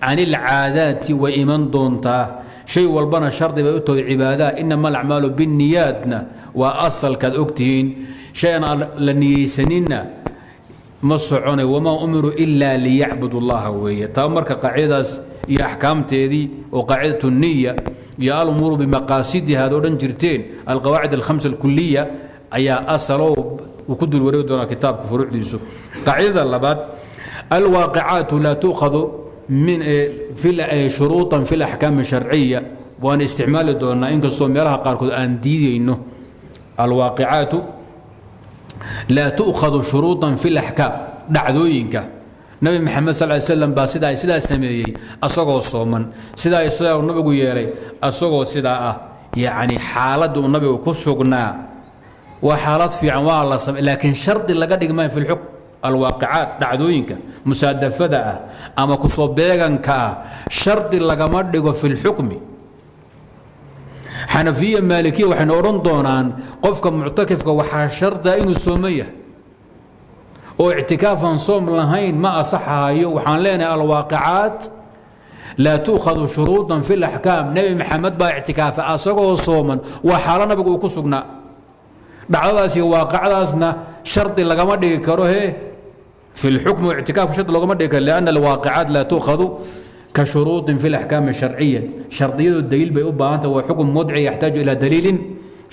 can اlcaadaati way iman doontaa shay walbana shardi bay u tahay cibaadaha inama alacmaalu binniyaadna waa asalkaad ogtihiin shay aan la niyeysaninna ma soconay wamaa umiruu ila liyacbud اllaha weeye taa marka qaacidadaas iyo axkaamteedii oo qaacidatu niya iyo alumuuru bimaqaasidiha ad odhan jirteen alqawaacid alhamsa alkuliya ayaa asalo uu ku dul wareegi doonaa kitaabka furuucdiisu qaacidada labaad alwaaqicaatu laa tuukhadu min shuruuطan fi اlaxkaam الsharciya waan isticmaali doonaa inkastoo meelaha qaarkood aan diidayno alwaaqicaatu laa tu'khadu shuruuطan fi اlaxkaam dhacdooyinka nabi maxamed sal ly slam baa sidaa sidaa sameeyey asagoo sooman sidaa sidaa uu nabigu yeelay asagoo sidaa ah yacni xaaladda uu nabigu ku sugnaa waa xaalad fiican waa la samey laakiin shardi laga dhigi maayo fi lxukm alwaaqicaat dhacdooyinka musaadafada ah ama ku soo beeganka ah shardi lagama dhigo fi xanafiya maalikiya waxayna odhan doonaan qofka muctakifka waxaa sharda inuu yahay. Oo ictikaafan soom lahayn ma asaxahayo waxaan leenahay alwaaqicaat laa tuukhadu shuruudan fi laxkaam nebi maxamed baa ictikaafa asagoo sooman waa xaalo nabigu uu ku sugnaa dhacdadaas iyo waaqicadaasna shardi lagama dhigi karo he fi lxukmi ictikaafka shardi loogama dhigi karo lianna alwaaqicaat laa tuukhadu ka shuruudin fi laxkaam sharciya shardiyadu daliil bay u baahanta waa xukm mudci yaxtaaju ilaa daliilin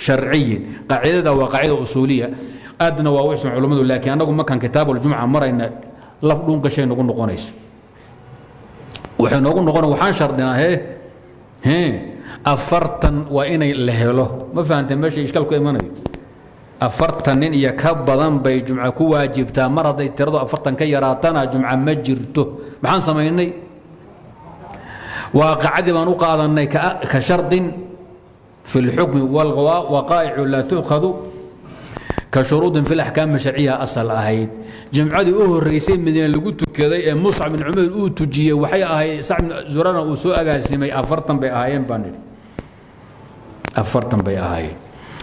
sharciyin qaacidada waa qaacida usuuliya. Aadna waa u isma culummadu laakiin annagu markaan kitaab aljumca marayna laf dhuungashay nagu noqonaysa waxay noogu noqon waxaan shardinaa he afartan waa inay la helo. Ma fahamteen meesha ishkaalku imanayo afartan nin iyo ka badan bay jumca ku waajibtaa. Mar hadday tiradu afartan ka yaraatana jumca ma jirto. Maxaan samaynay waaqacadii baan u qaadanay ka shardin fi اlxukmi waqaa'icu laa tu'khadu ka shuruudin fi اlaxkaam sharciya asal ahayd. Jimcadii u horeysay madiine lagu tukaday ee muscab bin cumayr uu tujiyey waxay ahayd sacb bin zurana uu soo agaasimay afartan bay ahaayeen baan nidhi. Afartan bay ahaayeen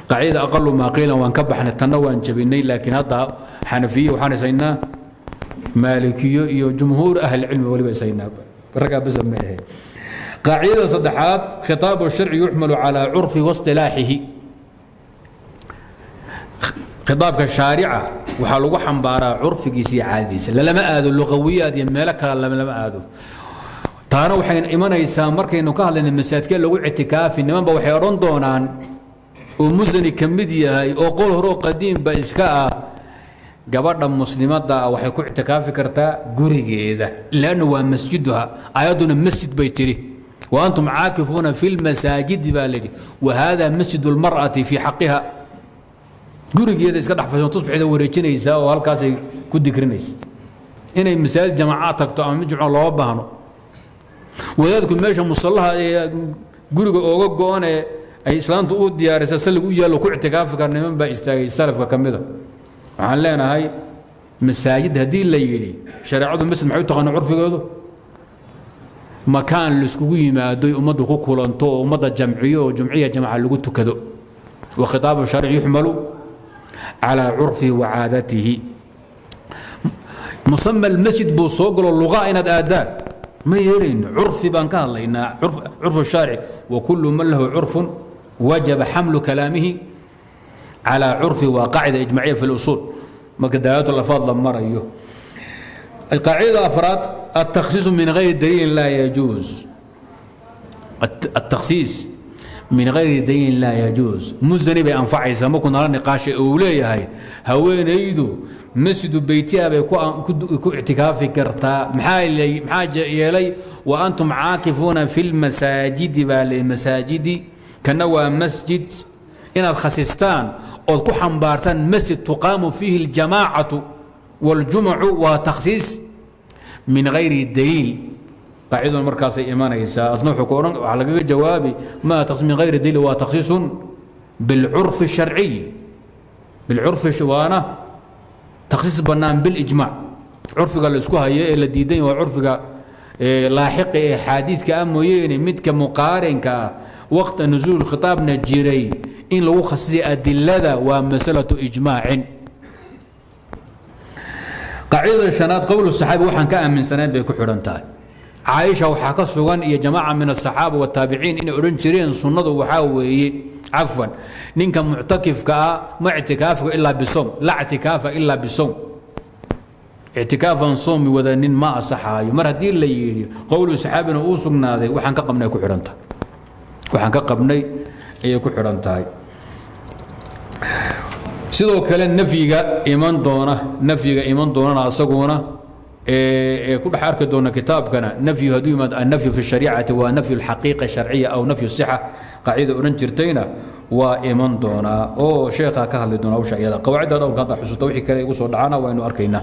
qaacidada aqalu maa qiilan waan ka baxnay tanna waan jabinay laakiin hadda xanafiye waxaan isaynaa maalikiyo iyo jumhuur ahlicilmi waliba isaynaa raggaa basa ma ahayd qaacidada saddexaad khitaabu sharci yuxmalu calaa curfi wasilaaxihi khitaabka shaarica waxaa lagu xambaaraa curfigiisa iyo caadadiisa lalama aado luqawiyaad iyo meelo kale lama aado. Taana waxay imanaysaa markaynu ka hadlayna masaajidkee lagu ictikaafi oo musani ka mid yahay oo qol horoo qadiimba iska ah gabadha muslimadda waxay ku ictikaafi kartaa gurigeeda lannu waa masjiduha. Ayadduna masjid bay tidhi wa antum caakifuuna fi lmasaajidi baa layidhi wa hada masjid اlmar'ati fii xaqiha. Gurigeeda iska dhex fashan tusbixda wareejinaysaa oo halkaasay ku dikrinaysa. Inay masaajid jamacaad tagto ama mid looga baahno. Wadaadku meesha musallaha ee guriga ooga go-anee ay islaamtu u diyaarisa sallig u yaallo ku ictikaafi kar niman baa istaagay salafka ka mida. Waxaan leenahay masaajid haddii la yidhi shareecadu masjid maxay u taqaana curfigeedu makaan laiskugu yimaado ummaddu ku kulanto oo ummadda jamciyo oo jumciya jamaca lagu tukado. Wa khitaabu sharci yuxmalu calaa curfihi wa caadatihi. Musama almasjid buu soo galo luqaa inaad aadaan ma yeelayno curfi baan ka hadlaynaa curfu shaaric. Wa kullu man lahu curfun wajaba xamlu kalaamihi calaa curfi waa qaacida ijmaciya fi lusuul marka dalaalaat lafaad la marayo القاعدة الأفراد التخصيص من غير دليل لا يجوز التخصيص من غير دليل لا يجوز مزني بأنفعيسا ما كنا نقاش أولي هاي هوين يدو مسجد بيتها بيكو اعتكافي كرتا محاجة محاجة يلي وأنتم عاكفون في المساجد بالمساجد كنوا مسجد إن الخسيستان أو حنبارتان مسجد تقام فيه الجماعة والجمع وتخصيص من غير دليل قاعدة مركز إيمان إيسا أصنع حكورا على جوابي ما تخصيص من غير دليل وتخصيص بالعرف الشرعي بالعرف الشوانا تخصيص بنان بالإجماع عرف قال اسكوها هي إلى الديدين وعرف لاحق حديث كأموين مد waqta nusuul khitaabna jiray. In lagu khasisay adilada waa masalatu ijmaacin. Qaacidada shanaad qowl saxaabi waxaan ka aaminsanayn bay ku xidhan tahay. Caaisha waxaa ka sugan iyo jamaaca min asaxaaba wataabiciin inay odhan jireen sunnadu waxaa weeye cafwan ninka muctakifka ah ma ictikaafka ilaa bisom laa ictikaafa ilaa bisom. Ictikaafan soomi wadanin ma asaxaayo. Mar haddii la yidhi qowlu saxaabina uu sugnaaday waxaan ka qabnay ku xidhan tahay waxaan ka qabnay ayay ku xidhan tahay. Sidoo kale nafyiga iman doona nafyiga iman doonana asaguna ee ku dhex arki doona kitaabkana nafyu hadduu yimaad annafyu fi shariicati waa nafyu alxaqiiqa sharciya aw nafyu sixa qaacida odhan jirtayna waa iman doonaa oo sheekhaa ka hadli doona hawsha iyada. Qawaacidda dhowrka hadda xusuusta wixii kale igu soo dhacana waynu arkaynaa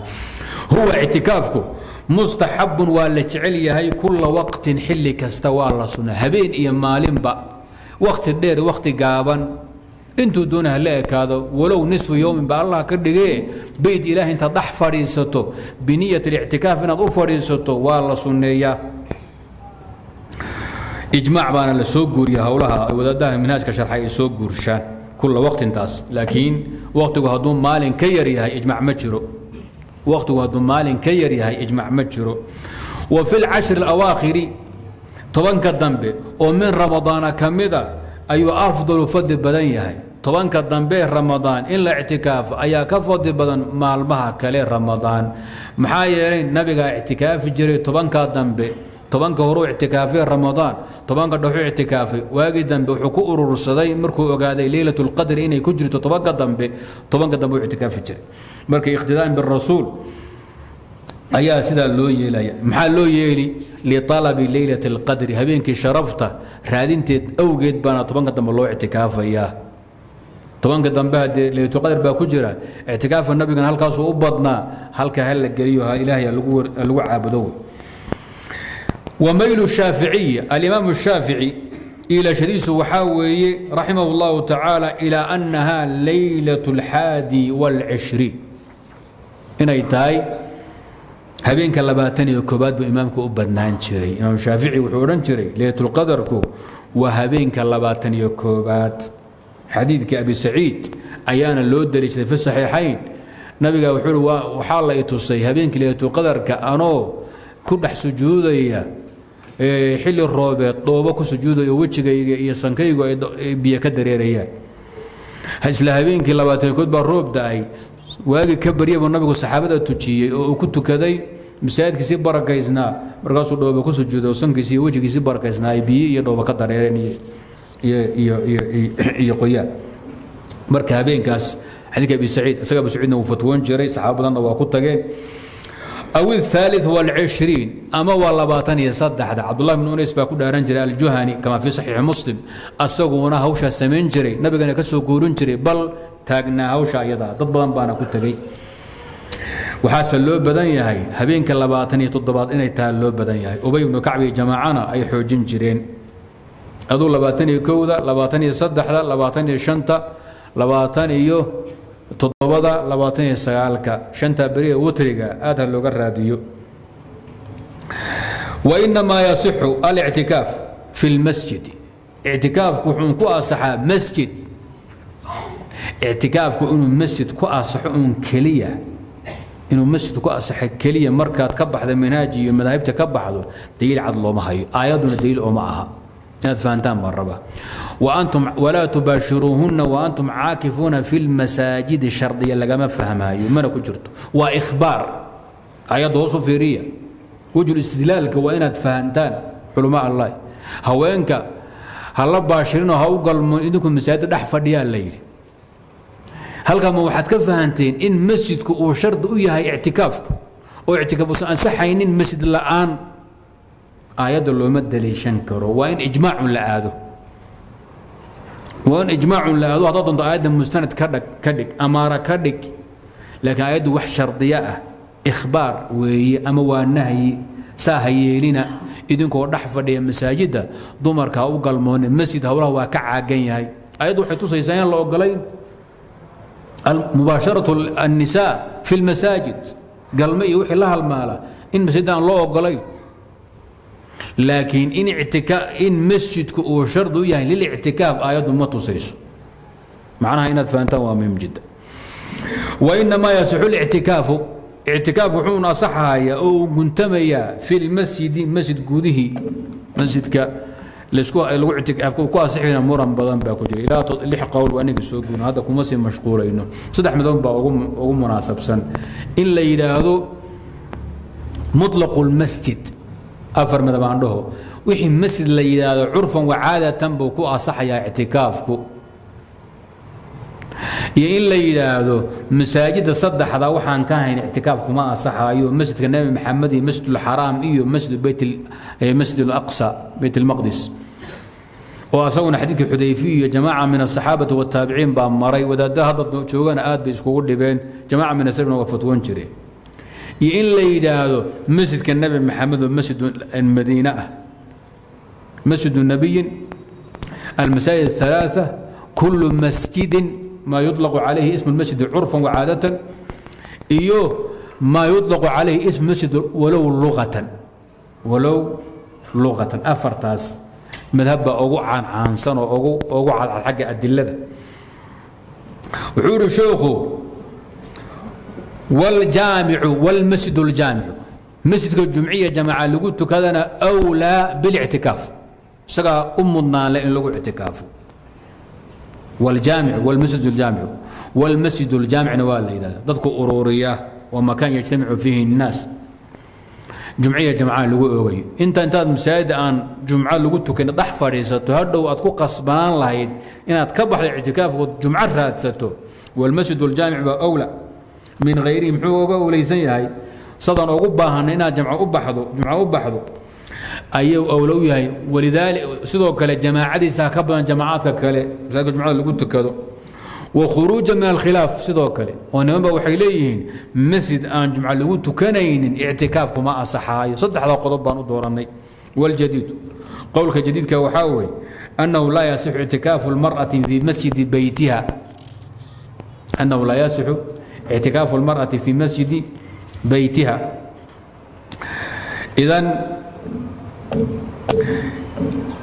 huwa ictikaafku mustaxabun waa la jecel yahay kulla waqtin xilli kasta waa la sunna habeen iyo maalinba waqti dheer waqti gaaban intuu doona hala ekaado walow nisfu yowmin ba allah ka dhigee beyt ilaah intaad dhex fadhiisato biniyat اlictikaaf inaad u fadhiisato waa la sunneeyaa ijmaac baana la soo guuriya howlaha wadaadaha minhaajka sharxay ay soo guurshaan kulla waqtintaas. Laakiin waqtigu hadduu maalin ka yar yahay ijmac ma jiro. Waqtigu hadduu maalin ka yar yahay ijmac ma jiro. Wa fi lcashri alawaakhiri tobanka dambe oo min ramadaana ka mida ayuu afdalu fadli badan yahay. Tobanka dambe ramadaan in la ictikaafo ayaa ka fadli badan maalmaha kale ramadaan. Maxaa yeelay nabigaa ictikaafi jiray tobanka dambe tobanka horuu ictikaafay ramadaan tobanka dhexuu ictikaafay waagii dambe wuxuu ku urursaday markuu ogaaday leylat lqadri inay ku jirto tobanka dambe tobanka dambe uu ictikaafi jiray. Marka iqtidaan birasuul ayaa sidaa loo yeelaya. Maxaa loo yeeli? Lialabi leylat اlqadri habeenkii sharafta raadinteed awgeed baana tobanka dambe loo ictikaafayaa tobanka dambe haddee leylatulqadr baa ku jira ictikaafka nabigana halkaasuu u badnaa halka ha geliyo ha lagu caabudo وmayl الشhaaficiي alimaam الشhaafiعي iilashadiisu waxaa weeye raximah الlahu taعaalى إilى أnaha laylaة الxaadi والcishriin inay tahay habeenka labaatan iyo koobaad buu imaamku u badnaan jiray imaam shaafici wuxuu odhan jiray leylatulqadarku waa habeenka labaatan iyo koobaad xadiidkii abi saciid ayaana loo dariishaday fi saxiixayn nabiga wuxuu uhi waxaa la i tusay habeenkii leylatulqadarka anoo ku dhex sujuudaya xilli roobeed dhoobo ku sujuudayo wejigayga iyo sankaygu ay biyo ka dareerayaan. Isla habeenkii labaatan kood baa roob da'ay. Waagii ka barya buu nabigu saxaabada tujiyey oo uu ku tukaday masaajidkiisii barakaysnaa. Markaasuu dhoobo ku sujuuday oo sankiisi iyo wejigiisii barakaysnaa ay biyo iyo dhoobo ka dareereen iyo qoyaan. Marka habeenkaas xadiidka abi saciid isaga abu saciidna wuu fatwoon jiray saxaaba badanna waa ku tageen aw الثالث والعشhرين ama waa labaatan iyo saddexda cabdullah bn unays baa ku dhaaran jiray aljuhani kama fii صaxiixi muslim asaguna hawshaa samayn jiray nabigana ka soo guurin jiray bal taagnaa hawsha ayadaa dad badan baana ku tegey waxaase loo badan yahay habeenka labaatan iyo toddobaad inay taha loo badan yahay ubay ibnu kacbi jamaacana ay xoojin jireen aduu labaatan iyo kowda labaatan iyo saddexda labaatan iyo shanta labaatan iyo toddobada labaatan iyo sagaalka shanta beriga witriga aad ha looga raadiyo. Wainamaa yasixu alictikaaf fi lmasjid ictikaafku wuxuu ku asaxaa masjid. Ictikaafku inuu masjid ku asaxo uun keliya inuu masjid ku asaxo keliya markaad ka baxda manhaaji iyo madaahibta ka baxdo daliil cad looma hayo. Aayadduna daliil ooma aha inaad fahantaan baan rabaa walaa tubaashiruuhunna waantum caakifuuna fi lmasaajidi shardiya lagama fahmaayo mana ku jirto. Waa ikhbaar ayadda hoosu fiiriya. Wejul istidlaalka waa inaad fahantaan culamaa allah haweenka ha la baashirinoo ha u galmo idinku masaajidda dhex fadhiyaa la yidhi. Halkaama waxaad ka fahanteen in masjidku uu shardi u yahay ictikaafku. Oo ictikaaf uusan ansaxaynin masjid la'aan aayadda looma daliishan karo. Waa in ijmaacun la aado. Waa in ijmaacun la aado. Haddaad doonto aayadda mustanad ka dhag ka dhig amaara ka dhig laakiin aayaddu wax shardiya ah ikhbaar weeye ama waa nahyi saa ha yeelina idinkoo dhex fadhiya masaajidda dumarka u galmoone masjid howlaha waa ka caagan yahay. Aayaddu waxay tusaysaa in la ogolayn mubaasharatu annisaa fi lmasaajid galme iyo wixii la halmaala in masjidda aan loo ogolayn laakiin in masjidku uu shardi u yahay lilictikaaf aayaddu ma tusayso. Macnaha inaad fahantaan waa muhiim jidda. Wainamaa yasixu lictikaafu ictikaaf wuxuuna asaxahayaa oo uu guntamayaa fi lmasjidi masjid gudihii masjidka ku asixina muran badan baa ku jira. Ilaa lix qowl waa aniga soo guurno hadda kuma sii mashquulayno. Saddex midood baa ugu munaasabsan. In la yidhaahdo muطlaqu lmasjid afar midab aan dhaho. Wixii masjid la yidhaahdo curfan wacaadatan buu ku asaxayaa ictikaafku. Iyo in la yidhaahdo masaajidda saddexda waxaan ka hayn ictikaaf kuma asaxayo masjidka nebi maxamed iyo masjid ulxaraam iyo masjid masjid alaqsa beyt almaqdis oo asaguna xadiidkii xudayfi iyo jamaaca min asaxaabati wataabiciin baa maray wadaadda hadda joogana aad bay iskugu dhibeen jamaaca min asrna waa fatwan jireen iyo in la yidhaahdo masjidka nebi maxamed oo masjid madiine ah masjid nabiyin almasaajid الثalaaثة kulu masjidin ma yuطlaqu calayhi ism اlmasjid curfan wacaadatan iyo ma yuطlaqu calayhi ism masjid walow luqatan walow luqatan afartaas madhabba ugu caancaansan oo ugu ugu cadcad xagga adilada wuxuu yidhi sheekhu wljaamicu wlmasjid ljaamicu masjidka jumciya jamaaca lagu tukadana wlaa bilictikaaf isagaa u mudnaanle in lagu ictikaafo wljaamicu wlmasjid ljaamicu wlmasjid ljaamicna waa la yidhahda dadku ururiya waa makaan yajtamicu fiihi الnaas jumciya jamacaa lagu oogay inta intaad masaajid aan jumco lagu tukan dhex fadhiisato hadhow aad ku qasbanaan lahayd inaad ka baxda ictikaafkood jumco raadsato wlmasjid ljaamic baa wla min hayrihi muxuu uga owlaysan yahay sadaan ugu baahanay inaad jamco u baxdo jumco u baxdo ayuu owlo u yahay. Walidaali sidoo kale jamaacadiisa ka badan jamacaadka kale masaajidka jumcada lagu tukado. Wkhuruuja min alkhilaaf sidoo kale. Oo nimanba waxay leeyihiin masjid aan jumco lagu tukanaynin ictikaaf kuma asaxaayo. Saddexda qodob baan u doorannay. Waljadiidu qowlka jadiidka waxaa weeye annahu laa yasixu ictikaafu lmar'ati fii masjidi beytiha annahu laa yasixu ictikaafu lmar'ati fii masjidi beytiha idan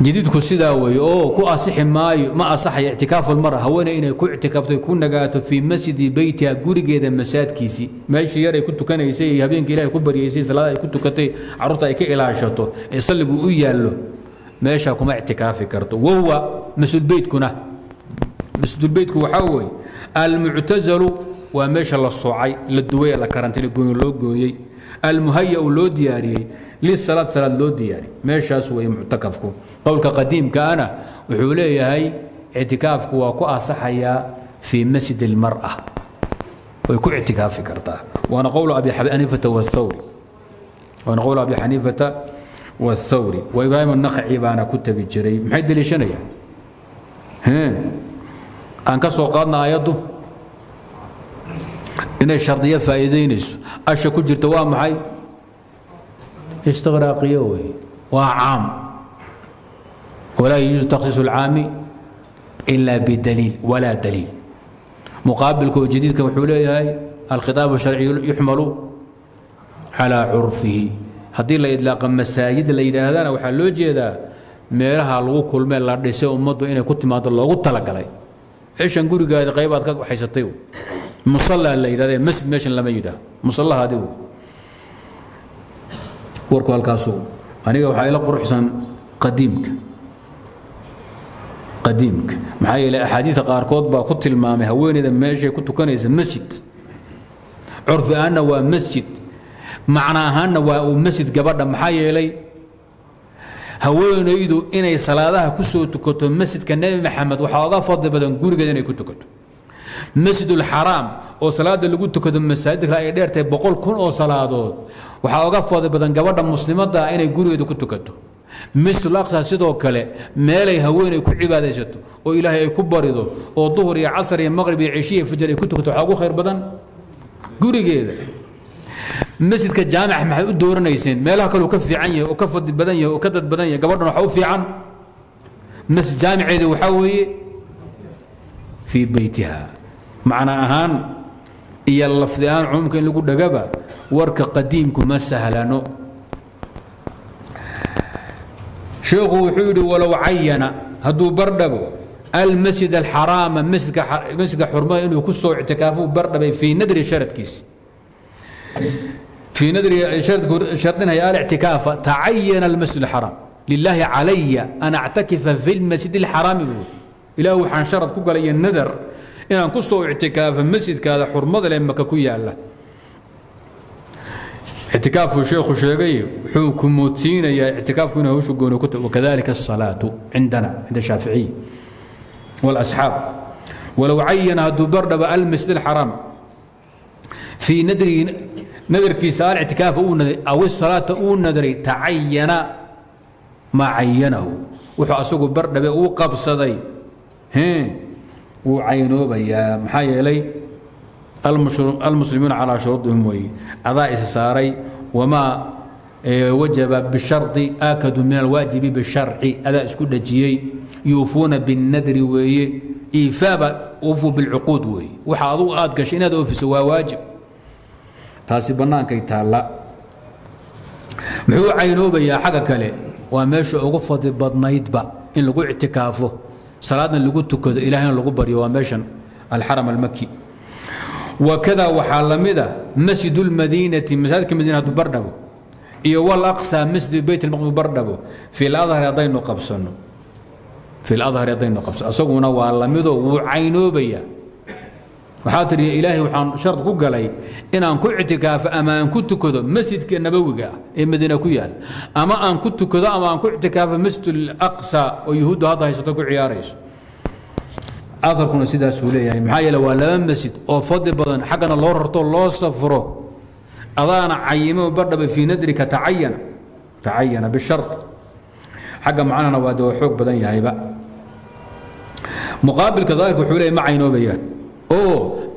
jadiidku sidaa weeye oo ku asixi maayo ma asaxaya ictikaafu lmara haweeney inay ku ictikaafto ku nagaato fii masjidi beytiha gurigeeda masaadkiisii meeshii yar ay ku tukanaysay iyo habeenkii ilahay ku baryaysay salaada ay ku tukatay carruurta ay ka ilaashato ee salligu u yaallo meesha kuma ictikaafi karto wahuwa masjidbeytkuna masjidulbeytku waxaa weeye almuctazalu waa meesha la soocay la duway la karantiinay gooyo loo gooyey almuhaya-u loo diyaariyey lisalaad salaad loo diyaariyey meeshaas weeye muctakafku qowlka qadiimkaana wuxuu leeyahay ictikaafku waa ku asaxayaa fii masjid اlmar'a way ku ictikaafi kartaa waana qowl abi xaniifata wاthawri waana qowl abi xaniifata wاthawri wa ibraahim الnakhaci baana ku tegi jiray maxay deliishanayaan aan ka soo qaadna ayaddu inay shardiyo faa'iidaynayso asha ku jirta waa maxay istiqraaqiyo wey waa caam walaa yajuusu takhsiisu اlcaami ila bidaliil walaa daliil muqaabilka oo jadiidka wuxuu leeyahay alkhitaab الsharci yuxmalu calىa curfihi haddii la idlaaqa masaajid la yidhaahdana waxaa loo jeedaa meelaha lagu kulmee la dhisay ummaddu inay ku timaado loogu talagalay cishan gurigaadi qaybaad ka haysatay musala la yidhahde masjid meeshan lama yidhaah musallahaadi wey warku halkaasu. Aniga waxaa ila quruxsan qadiimka. Qadiimka. Maxaa yeelay axaadiida qaarkood baa ku tilmaamay haweeneyda meeshay ku tukanaysa masjid. Curfi ahaanna waa masjid. Macno ahaanna waa uu masjid gabadha. Maxaa yeelay haweenaydu inay salaadaha ku soo tukato masjidka nebi maxamed waxaa oga fadli badan gurigeeda inay ku tukato masjidulxaraam oo salaada lagu tukado masaajidka ay dheertahay boqol kun oo salaadood. Waxaa oga fadli badan gabadha muslimadda inay gurigeeda ku tukato. Masjidul aqsa sidoo kale meelay haweenay ku cibaadaysato oo ilaahay ay ku barido oo duhur iyo casar iyo maqrib iyo cishiya fajar ay ku tukato. Waxaa ugu khayr badan gurigeeda. Masjidka jaamica maxay u dooranayseen meelaha kale ka fiican yahay oo ka fadli badan yahay oo ka dad badan yahay gabadhan waxaa u fiican. Masjid jaamiceeda waxaa weeye fii beytiha macna ahaan iyo lafdi ahaan cumuumka in lagu dhagaba warka qadiimku ma sahlano. Sheekhu wuxuu yidhi walow cayana hadduu bardhabo almasjid alxaraama masjidka xurmada inuu ku soo ictikaafuu bardhabay fii nadri sharadkiisi fii nadri shardinaya alictikaafa tacayana almasjid alxaraam lilaahi calaya an actakifa fi lmasjid alxaraami buu ilaah waxaan sharad ku galaya nadar inaan ku soo ictikaafa masjidkaada xurmada leh maka ku yaalla. Ictikaafku sheekhu sheegay wuxuu ku moodsiinayaa ictikaafku inay hawshu gooni ku tahay wakadalika asalaatu cindana cinda shaaficiy walasxaab walow cayana hadduu bardhaba almasjid alxaraam fii nadrihi nadarkiisa alictikaafa uu naday aw isalaata uu nadray tacayana maa cayanahu wuxuu asagu bardhabe uu qabsaday wuu caynoobayaa. Maxaa yeelay almuslimuuna calىa shuruudihim weeye adaa is saaray wamaa wajaba bishardi aakadu min alwaajibi bisharci. Adaa isku dhajiyey. Yuufuuna biاnnadri weeye. Iifaaba uufuu bilcuquud weeye waxa adugu aad gashay inaad oofiso waa waajib. Taasi bannaankay taalla. Muxuu caynoobayaa xagga kale. Waa meesha ugu fadli badnaydba in lagu ictikaafo salaadna lagu tukado ilahayna lagu baryo waa meeshan alxaram almaki wakada waxaa la mida masjid اlmadiinati masaajidka madiina hadduu bardhabo iyo walaqsa masjid beyt lmaqdis bardhabo fi ladhari haddaynu qabsano. Fi haddaynu qabsano. Asaguna waa lamidoo wuu caynoobaya waxaa tihi ilaahay waxaan shard ku galay inaan ku ictikaafo ama aan ku tukado masjidka nabowiga ah ee madiina ku yaal. Ama aan ku tukado ama aan ku ictikaafo masjid alaqsa oo yuhuuddu hadda haysato ku ciyaarayso. Aarkuna sidaasuu leeyahay. Maxaa yeele waa laba masjid oo fadli badan xaggana loo rarto loo safro. Adaana cayimo badhaba fii nadrika tacayana tacayana bishar xagga macnahana waa de xoog badan yahayba. Muqaabilka daahirka wuxuu leeyahy ma caynoobayaan oo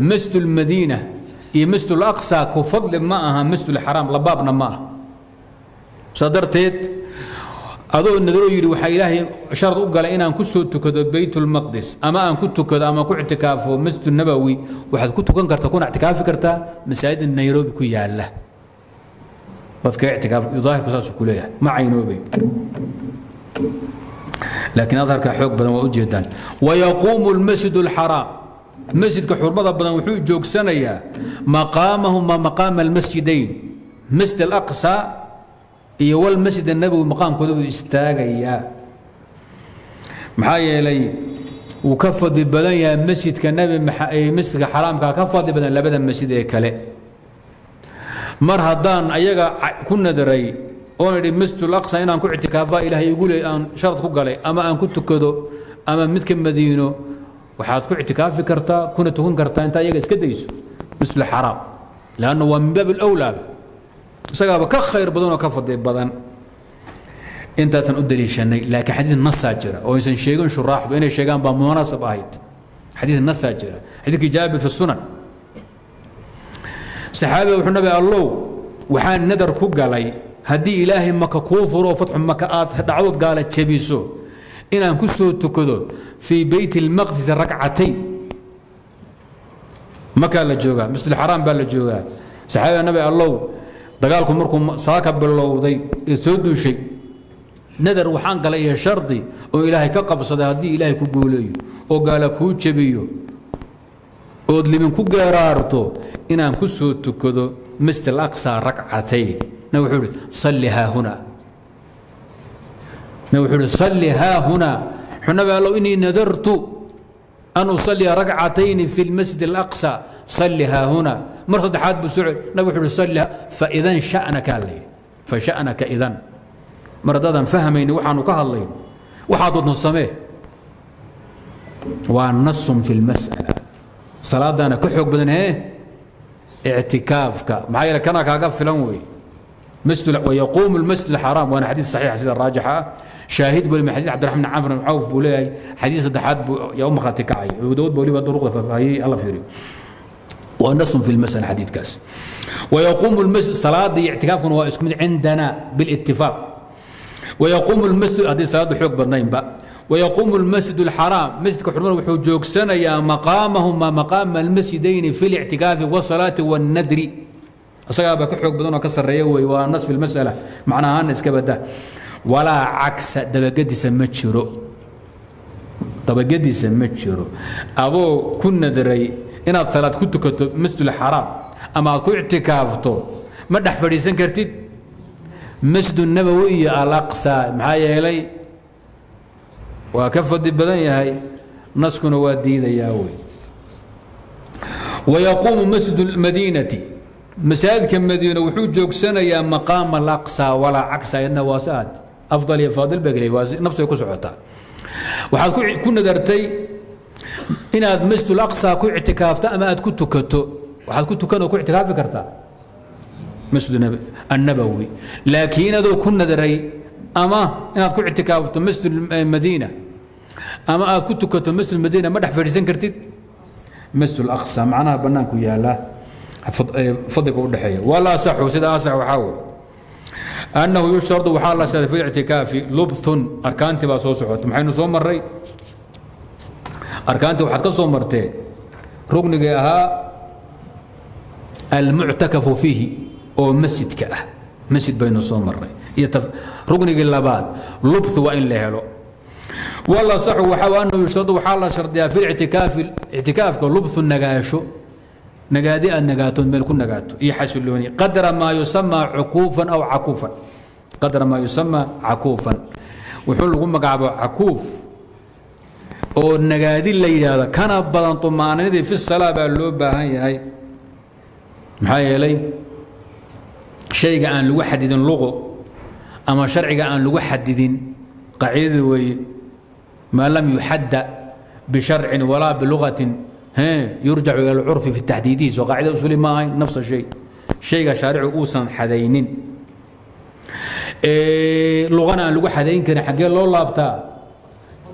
masjid اlmadiina iyo masjid اlaqsa ku fadli ma aha masjid اlxaraam labaabna ma aha saa darteed adoo nadaro yidhi waxaa ilaahay shard u galay inaan ku soo tukado bayt اlmaqdis ama aan ku tukado ama ku ictikaafo masjid nabowi waxaad ku tukan kartaa kuna ictikaafi kartaa masaajida nairobi ku yaala dadka ictikaaf daahirku saasuu ku leeyahay ma caynoobay laakiin adharka xoog badan waa ujeedaan wayaquumu اlmasjid اlxaraam masjidka xurmada badan wuxuu joogsanayaa maqaamahuma maqaama almasjidayn masjid alaqsa iyo walmasjid annabowi maqaamkooda uu istaagayaa. Maxaa yeelay wuu ka fadli badan yahay masjidka nabi masjidka xaraamka ka fadli badan labada masjid ee kale. Mar haddaan ayaga ku nadaray oon idhi masjid alaqsa inaan ku ictikaafa ilaahay igu le aan sharad ku galay ama aan ku tukado ama midka madiino waxaad ku ictikaafi kartaa kuna tukan kartaa intaa iyaga iska dayso. Misl xaraam. Lanna waa min baab alawlaaba isagaaba ka khayr badan oo ka fadli badan. Intaasaan u daliishanay laakiin xadiid nasaa jira. Oo aysan sheegin shuraaxdu inay sheegaan baa munaasab ahayd. Xadiid nasaa jira. Xadiidkii jaabir fi sunan. Saxaabiga wuxuu nabi allow waxaan nadar ku galay. Haddii ilaahay maka kuu furo fatxu maka aad dhacdood gaala jabiso inaan ku soo tukado fii beyt اlmaqdis rakcatayn. Makaa la joogaa masjid xaraam baa la joogaa. Saxaabiga nabi allow dagaalku markuu saaka bilowday ee soo duushay nadar waxaan galay iyo shardi oo ilaahay ka qabsaday haddii ilaahay ku guuleeyo oo gaala kuu jebiyo ood limin ku geeraarto inaan ku soo tukado masjid alaqsa rakcatayn. Na wuxuu ihi salli haa huna wuxuu ihi salli haa wuxuu nabi allow inii nadartu an usalliya ragcatayni fi lmasjid alaqsa salli haa mar saddexaad buu soo cel nabi wuxuu ihi salli faidan shanaka la fa shanaka idan. Mar haddaadan fahmayni waxaanu ka hadlayno waxaa doodno samee. Waa nasun fi lmas'ala salaadaana ka xoog badan hee? Ictikaafka. Maxaa yeele kanaa kaaga filan weeye? Wayaquumu almasjid alxaraam waana xadiid saxiixa sida raajixa ah شاهد بولي من حديث عبد الرحمن عمرو بن عوف بولي حديث صدحات يوم خراتي كعي وداود بولي بدروق فهي الله فيري ونص في المسألة حديث كاس ويقوم المسجد صلاة دي اعتكاف هو عندنا بالاتفاق ويقوم المسجد هذه صلاة حق بدنين بقى ويقوم المسجد الحرام مسجد كحرمان وحو جوكسنا يا مقامهما مقام المسجدين في الاعتكاف والصلاة والندر asagaaba ka xoog badanoo ka sarreeya wey waa nas fi lmasala macnahaana iska bada walaa cagsa dabagediisa ma jiro. Dabagediisa ma jiro. Adoo ku nadaray inaad salaad ku tukato masjid xaraam ama aad ku ictikaafto ma dhex fadhiisan kartid. Masjid nabowi iyo alaqsa maxaa yeelay waa ka fadli badan yahay naskuna waa diidayaa wey. Wayaquumu masjid madiinati masaajidka madiina wuxuu joogsanayaa maqaama alaqsa walaa cagsa ayadna waa saad afdal iyo faadil baa gelay waa naftu ay ku socotaa waxaad ku nadartay inaad masjid alaqsa ku ictikaafto ama aad ku tukato waxaad ku tukan oo ku ictikaafi kartaa masjid annabowi laakiin adoo ku nadaray ama inaad ku ictikaafto masjid madiina ama aad ku tukato masjid madiina ma dhex fadhiisan kartid masjid alaqsa macnaha bannaanku yaallaa fadliga u dhexeeya wala asaxu sida asax waxaa wey annahu yushtardu waxaa la sheegay fi ictikaafi lubthun arkaantii baa soo socota maxaynu soo marray arkaantii waxaad ka soo marteen ruknigii ahaa almuctakafu fiihi oo masjidka ah masjid baynu soo marray iyo ruknigii labaad lubth waa in la helo wala saxu waxaa annahu yushradu waxaa la shardiyaa fi ictikaafi ictikaafka lubthu nagaasho nagaadi aad nagaato meel ku nagaato iyo xasilooni qadra maa yusamaa cukuufan aw cakuufan qadra maa yusamaa cakuufan wuxuu lagu magacaabo cakuuf oo nagaadi la yidhaahdo kana badan طumaanadii fi salaa baa loo baahan yahay maxaa yeelay shayga aan lagu xadidin luqo ama sharciga aan lagu xadidin qaacidada weeye maa lam yuxadda bisharcin walaa bilugatin yurjacu ila alcurfi fi taxdiidihi soo qaacida usuli ma ahayn nafsa shay. Shayga shaaricu uusan xadaynin. Luqana aan lagu xadayn karin xaggee loo laabtaa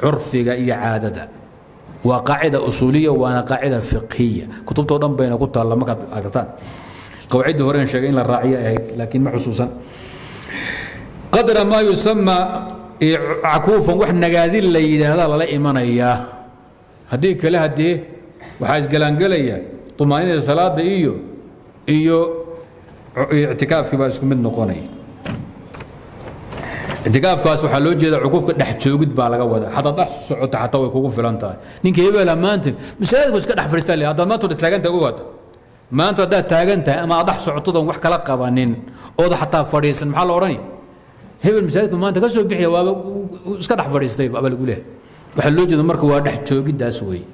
curfiga iyo caadada. Waa qaacida usuuliya waana qaacida fiqhiya. Kutubtao dhan bayna ku taalla markaad aragtaan? Qawaacidda horeen sheegay in la raaciyo ahayd laakiin ma xusuusan. Qadra maa yusamaa cakuufan wax nagaadi la yidhaahda lala imanayaa haddii kale haddee waxaa isgalaangelaya طumaanida salaada iyo iyo ictikaafkii baa isku mid noqonaya ictikaafkaas waxaa loo jeeda cukuufka dhex joogid baa laga wadaa. Haddaad dhex socota xataa way kugu filan tahay. Ninka hebela maanta masaajidku iska dhex fadhiistaa le haddaad maanta taagan tahay ugaada maanta haddaad taagan tahay ama aad dhex socotodan wax kala qabanin ooda xataa fadhiisan maxaa la odhanaya hebel masaajidku maanta ka soo bixiya waaba iska dhex fadhiistay aba lagu leehay waxaa loo jeeda marka waa dhex joogiddaas weeye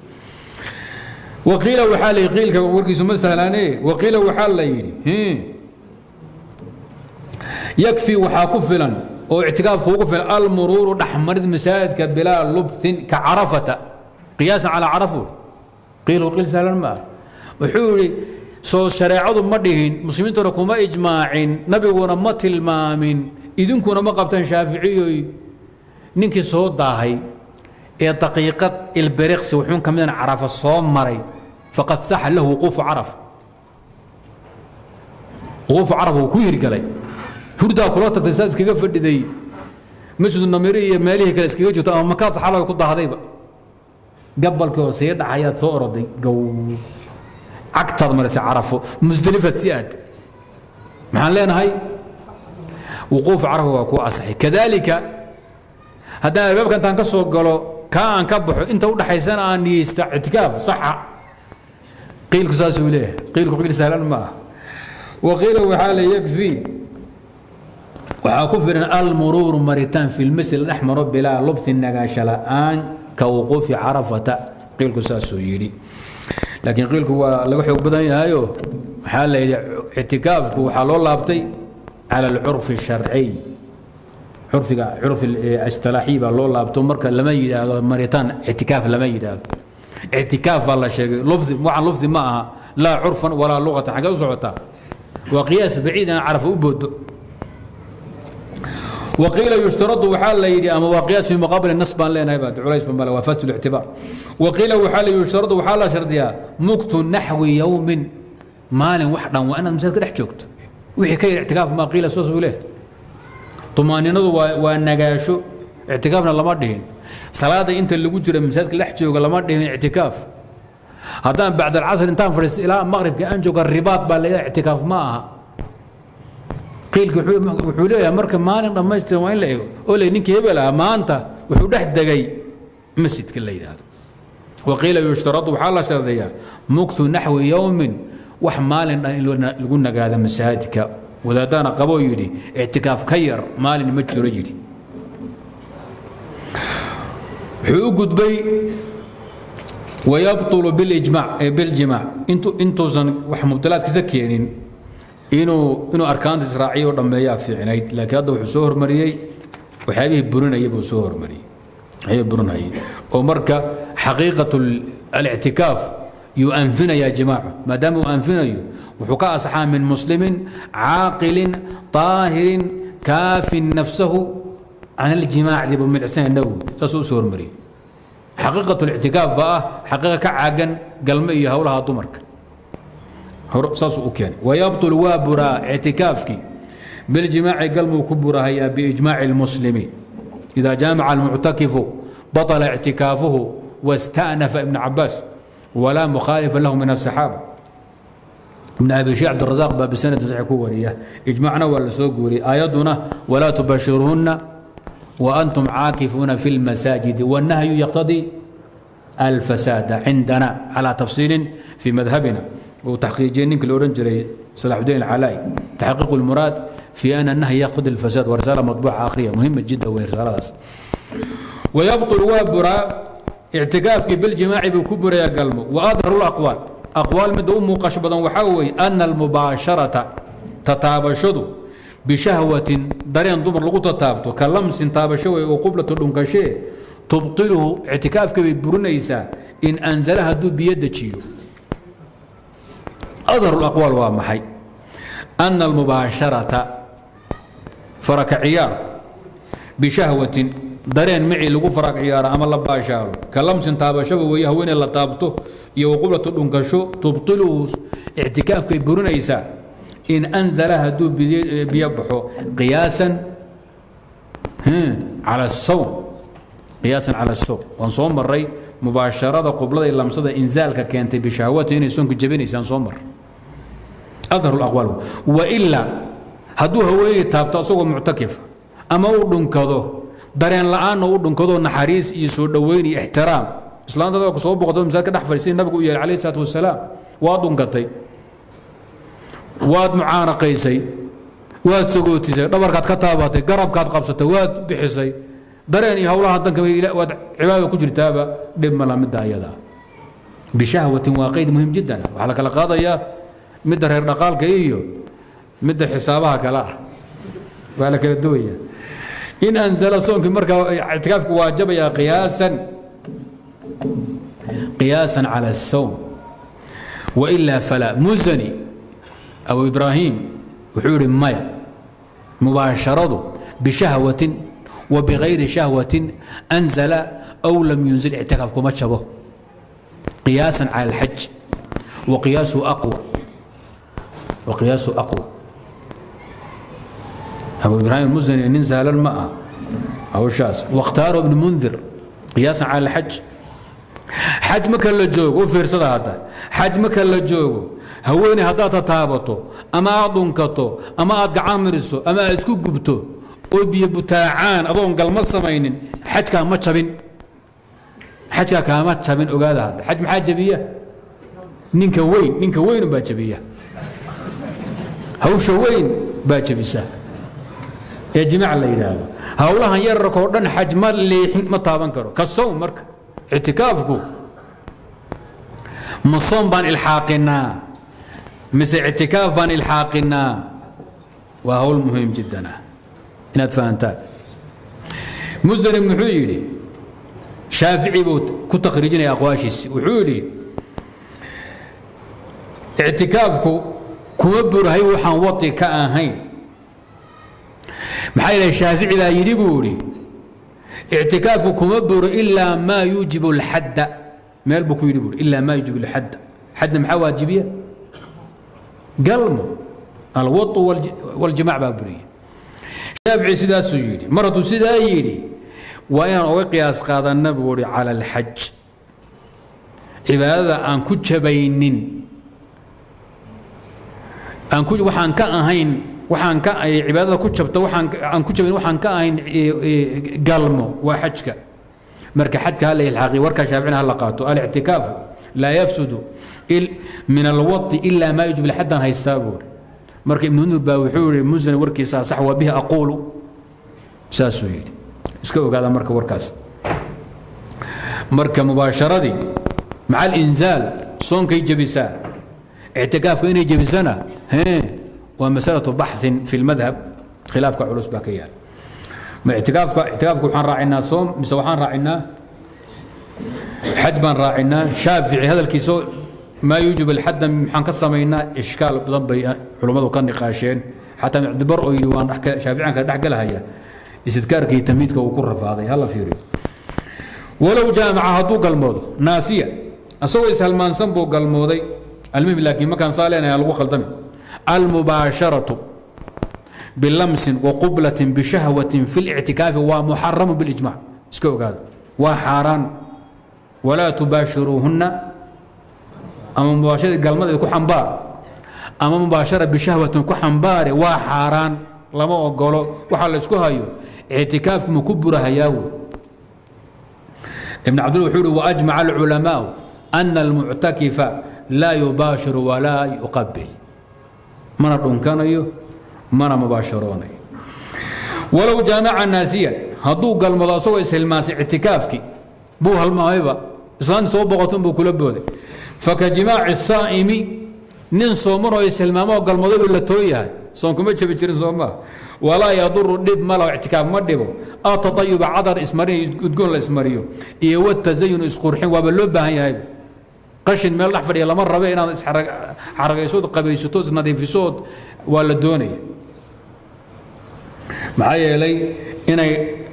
waqiila waxaa la qiilka warkiisu ma sahlaane? Waqiila waxaa la yidhi yakfi waxaa ku filan oo ictikaafku ugu filan almuruuru dhexmarid masaajidka bilaa lubtin ka carafata. Qiyaasan calaa carafu. Qiil qiil sahlan ma ah wuxuu yidhi soo shareecadu ma dhihin muslimiintuna kuma ijmaacin nabiguna ma tilmaamin idinkuna ma qabtaan shaaficiyoy ninkii soo daahay ee daqiiqad ilberiqsi wuxuun ka midan carafa soo maray faqad saxa lahu wuquufu caraf. Wuquufu caraf uu ku hirgalay hurdaa kula tagtay saa iskaga fadhiday. Masjidu namiri iyo meelihii kale iskaga jirto ama makaad xalay ku dahdayba gabalkii oo sii dhacayaad soo oroday gow cagtaad marisay carafo. Musdelifad si aad. Maxaan leenahay? Wuquuf carafo waa kuu asaxay. Kadaalika haddaan albaabka intaan ka soo galo kaa aan ka baxo inta u dhaxaysana aan niyeysta ictikaaf saxa qiilku saasuu leeyahay. Qiilku qiil sahlan ma ah waqiila waxaa la yakfii waxaa ku filan almuruuru maritaan fi lmasjid la dhex maro bilaa lubti nagaasho la'aan ka wuquufi carafata. Qiilku saasuu yidhi. Laakiin qiilku waa laga xoog badan yahayo waxaa la yidhi ictikaafku waxaa loo laabtay cala alcurfi الsharciy curfiga curfi istilaaxiy baa loo laabto marka lama yidhaahdo maritaan ictikaaf lama yidhaahdo ictikaaf baa la sheegay. Lufdi waxaan lufdi ma aha. Laa curfan walaa luqatan xaggee u socotaa? Waa qiyaas baciid aan carafa u boodo waqiila yushtaradu waxaa la yidhi ama waa qiyaas fi muqaabil nas baan leenahay baa culays baan waa fasl ictibaar waqiila waxaa la yushtaradu waxaa la shardiyaa muktu naxwi yowmin maalin wax dhan waa inaad masaajidka dhex joogto. Wixii ka yidhi ictikaaf maa qiila soos buu leeyahay طumaaninadu waa nagaasho. Ictikaafna lama dhihin salaada inta lagu jira masaajidka dhex jooga lama dhihin ictikaaf. Haddaan bacd alcasr intaan fadhiisto ilaa maqribka aan jooga ribaad baa leeyahay ictikaaf ma aha. Qiilka wuxuu leeyahay marka maalin dhammaystiran waa in la eego. Oo le ninkii hebel ah maanta wuxuu dhex degay. Masjidka la yidhaahdo. Waqiila yushtaradu waxaa la shardiyaa muktu naxwi yowmin wax maalin dhan in lagu nagaado masaajidka wadaadana qaboo yidhi ictikaaf ka yar maalin ma jiro yidhi wuxuu u gudbay wayabطulu biljimaac intuusan wax mubdalaadkiisa keenin inuu arkaanta israaciya oo dhammeeyaa fiicnayd. Laakiin hadda wuxuu soo hormariyey waxyaabihii burinaya buu soo hormariyey. Waxyaabihii burinayay oo marka xaqiiqat alictikaaf yuu anfinayaa jimaacu. Maadaama uu anfinayo wuxuu ka asaxaa min muslimin caaqilin طaahirin kaafin nafsahu عن الجماع دي بمن حسين النووي ساسو سور مري. حقيقة الاعتكاف بقى حقيقة كعاقن قلمية هولها طمرك ساسو أوكيان. ويبطل وابرا اعتكافك. بالجماع قلمه كبرا هي بإجماع المسلمين. إذا جامع المعتكف بطل اعتكافه واستأنف ابن عباس ولا مخالف له من الصحابة. ابن أبي شيخ عبد الرزاق باب سنة كوريه إجمعنا ولا سوق ايادنا ولا تبشرهن. ijmacna waa la soo guuriyey aayadduna walaa tubashiruhunna وأنتم عاكفون في المساجد والنهي يقتضي الفساد عندنا على تفصيل في مذهبنا وتحقيقين نمك الأورنجري صلاح الدين العلائي تحقيق المراد في أن النهي يقتضي الفساد ورسالة مطبوعة آخرية مهمة جدا وهي رسالة ويبطل وابرا اعتكافك بالجماع بكبر يا قلمه وأظهر الأقوال أقوال مد أم قشبة وحوي أن المباشرة تتابشد بشهوة درين دمر لغو تتابتو كلمس تابشوي وقبلة دنكشي تبطله اعتكافك ببرنيسا إن أنزلها دو بيد تشيو أظهر الأقوال وامحي أن المباشرة فرك عيار بشهوة dareen micii lagu faraaq ciyaaro ama la baashaalo kalamsin taabashaba weeye haweeney la taabto iyo waqublatu dhunkasho tubtiluhu ictikaafkay burinaysaa in anzala hadduu biyo baxo qiyaasan cala sawm qiyaasan cala sawm waan soo maray mubaasharada qublada iyo lamsada inzaalka keentay bishahwati inay soonka jabinaysaan soo mar adharu aqwaal wailaa hadduu haweeney taabto asagoo muctakif ama uu dhunkado dareen la'aanna u dhunkado naxariis iyo soo dhoweyn iyo ixtiraam islaantada ku soo boqdo masaad ka dhex fadhiisay nabigu u yeelay calayhi salaatu wasalaam waad dhunkatay waad mucaanaqaysay waad sogootisay dhabarkaad ka taabatay garabkaad qabsatay waad bixisay dareen iyo howlaha danka waad cibaada ku jirtaaba dhib mala midda ayada. Bishahwatin waa qeyd muhiim jiddan. Waxaa la kala qaadayaa midda reer dhaqaalka iyo midda xisaabaha kale. Ah waa la kala duwaya. In anzala soonkii markaa ictikaafku waajabaya qiyaasan qiyaasan cala الsawm wailaa falaa musani abu ibraahim wuxuu yihi maya mubaasharadu bishahwatin wa bigayri shahwatin anzala aw lam yunzil ictikaaf kuma jabo. Qiyaasan cala اlxaj waqiyaasu aqwa waqiyaasu aqwa. Abu ibraahim musani nin sahlan ma ah hawshaas. Wakhtaaro ibnu mundir qiyaasan cala alxaj xaj marka la joogo u fiirsada hadda. Xaj marka la joogo haweeney haddaad tataabato ama aad dhunkato ama aad gacan miriso ama aad isku gubto oo biyo butaacaan adoon galma samaynin xajkaa ma jabin. Xajkaa kaama jabin ogaada hadda. Xaj maxaa jabiya? Ninka weyn ninka weyn baa jabiya. Hawsha weyn baa jabisa. Ee jimaac la yidhaahdo. Howlahan yararka oo dhan xaj ma leexin ma taaban karo. Ka soom marka ictikaafku ma soom baan ilxaaqinaa mise ictikaaf baan ilxaaqinaa waa hawl muhiim jiddan ah inaad fahantaan musani muxuu yidhi shaafici buu ku takhriijinaya aqwaashiisi wuxuu yidhi ictikaafku kuma burahay waxaan wati ka ahayn maxaa yeele shaafici yidhi buu idhi ictikaafku kuma buro ilaa maa yuujibu اlxadda meel buu ku yidhi buu ilaa maa yuujibu اlxadda xadda maxaa waajibiya galmo alwau wاljimac baa buriya shaafici sidaasuu yidhi mar hadduu sidaa yidhi waa inaan oga qiyaas qaadanna buu ihi cala اlxaj cibaadada aan ku jabaynin aan ku waxaan ka ahayn waxaan ka cibaadada ku jabta aan ku jabin waxaan ka ahayn galmo waa xajka. Marka xajka hala ilxaaqi warkaa shaaficina hala qaato. Alictikaafu laa yafsudu min alwati ila maa yujib xaddan haystaa buuri marka ibnu nur baa wuxuu yihi musani warkiisaa sax waa bihi aquulu saasuu yidhi. Iska ogaada marka warkaas. Marka mubaasharadii maca alinzaal soonkay jebisaa. Ictikaafka inay jebisana waa masalaة baxثi fi اlmadhab khilaafka culus baa ka yaal ma ictikaafka ictikaafka waxaan raacinaa soom mise waxaan raacinaa xaj baan raacinaa shaafici hadalkiisa maa yuujib اlxadda maxaan ka samaynaa ishkaal badan bay culummadu ka niqaasheen xataa ibn cabdibar oo yidhi waan shaaficiyan kala dhex galahaya istidkaarkii tamiidka uu ku rafaaday hala fiiriyo walow jaamaca hadduu galmoodo naasiya asagoo ishalmaansan buu galmooday almuhim laakiin markaan saa leenahay lagu khaldami almubaasharaةu bilamsin waqublatin bishahwatin fi اlictikaafi waa muxaramu bilijmac iska ogaado waa xaaraan walaa tubaashiruuhunna ama mubaashara galmadeed ku xambaar ama mubaashara bishahwatin ku xambaare waa xaaraan lama ogolo waxaa la hayo ictikaafku ma ku burahayaawe ibn cabdul wuxuu uhi waajmaca alculamaau ana almuctakifa laa yubaashiru walaa yuqabil mana dhunkanayo mana mubaasharoonayo. Walow jaamaca naasiyan hadduu galmado asagoo ishilmaasay ictikaafkii buu halmaamayba islaanti soo boqoto inbuu kula booday. Faka jimaaci saa'imi nin sooman oo ishilmaamoo galmadoobu la too yahay soon jabi jirin soo maa walaa yaduru dhib malo ictikaaf ma dhibo. Atatayuba cadar ismarin udgoon la ismariyo. Iyo watazayun isqurxin waaba loo baahan yahay qashin meel dhex fadhiya lama rabe inaad isxaragaysood qabaysato isnadiifisood waa la doonaya maxaa yeelay inay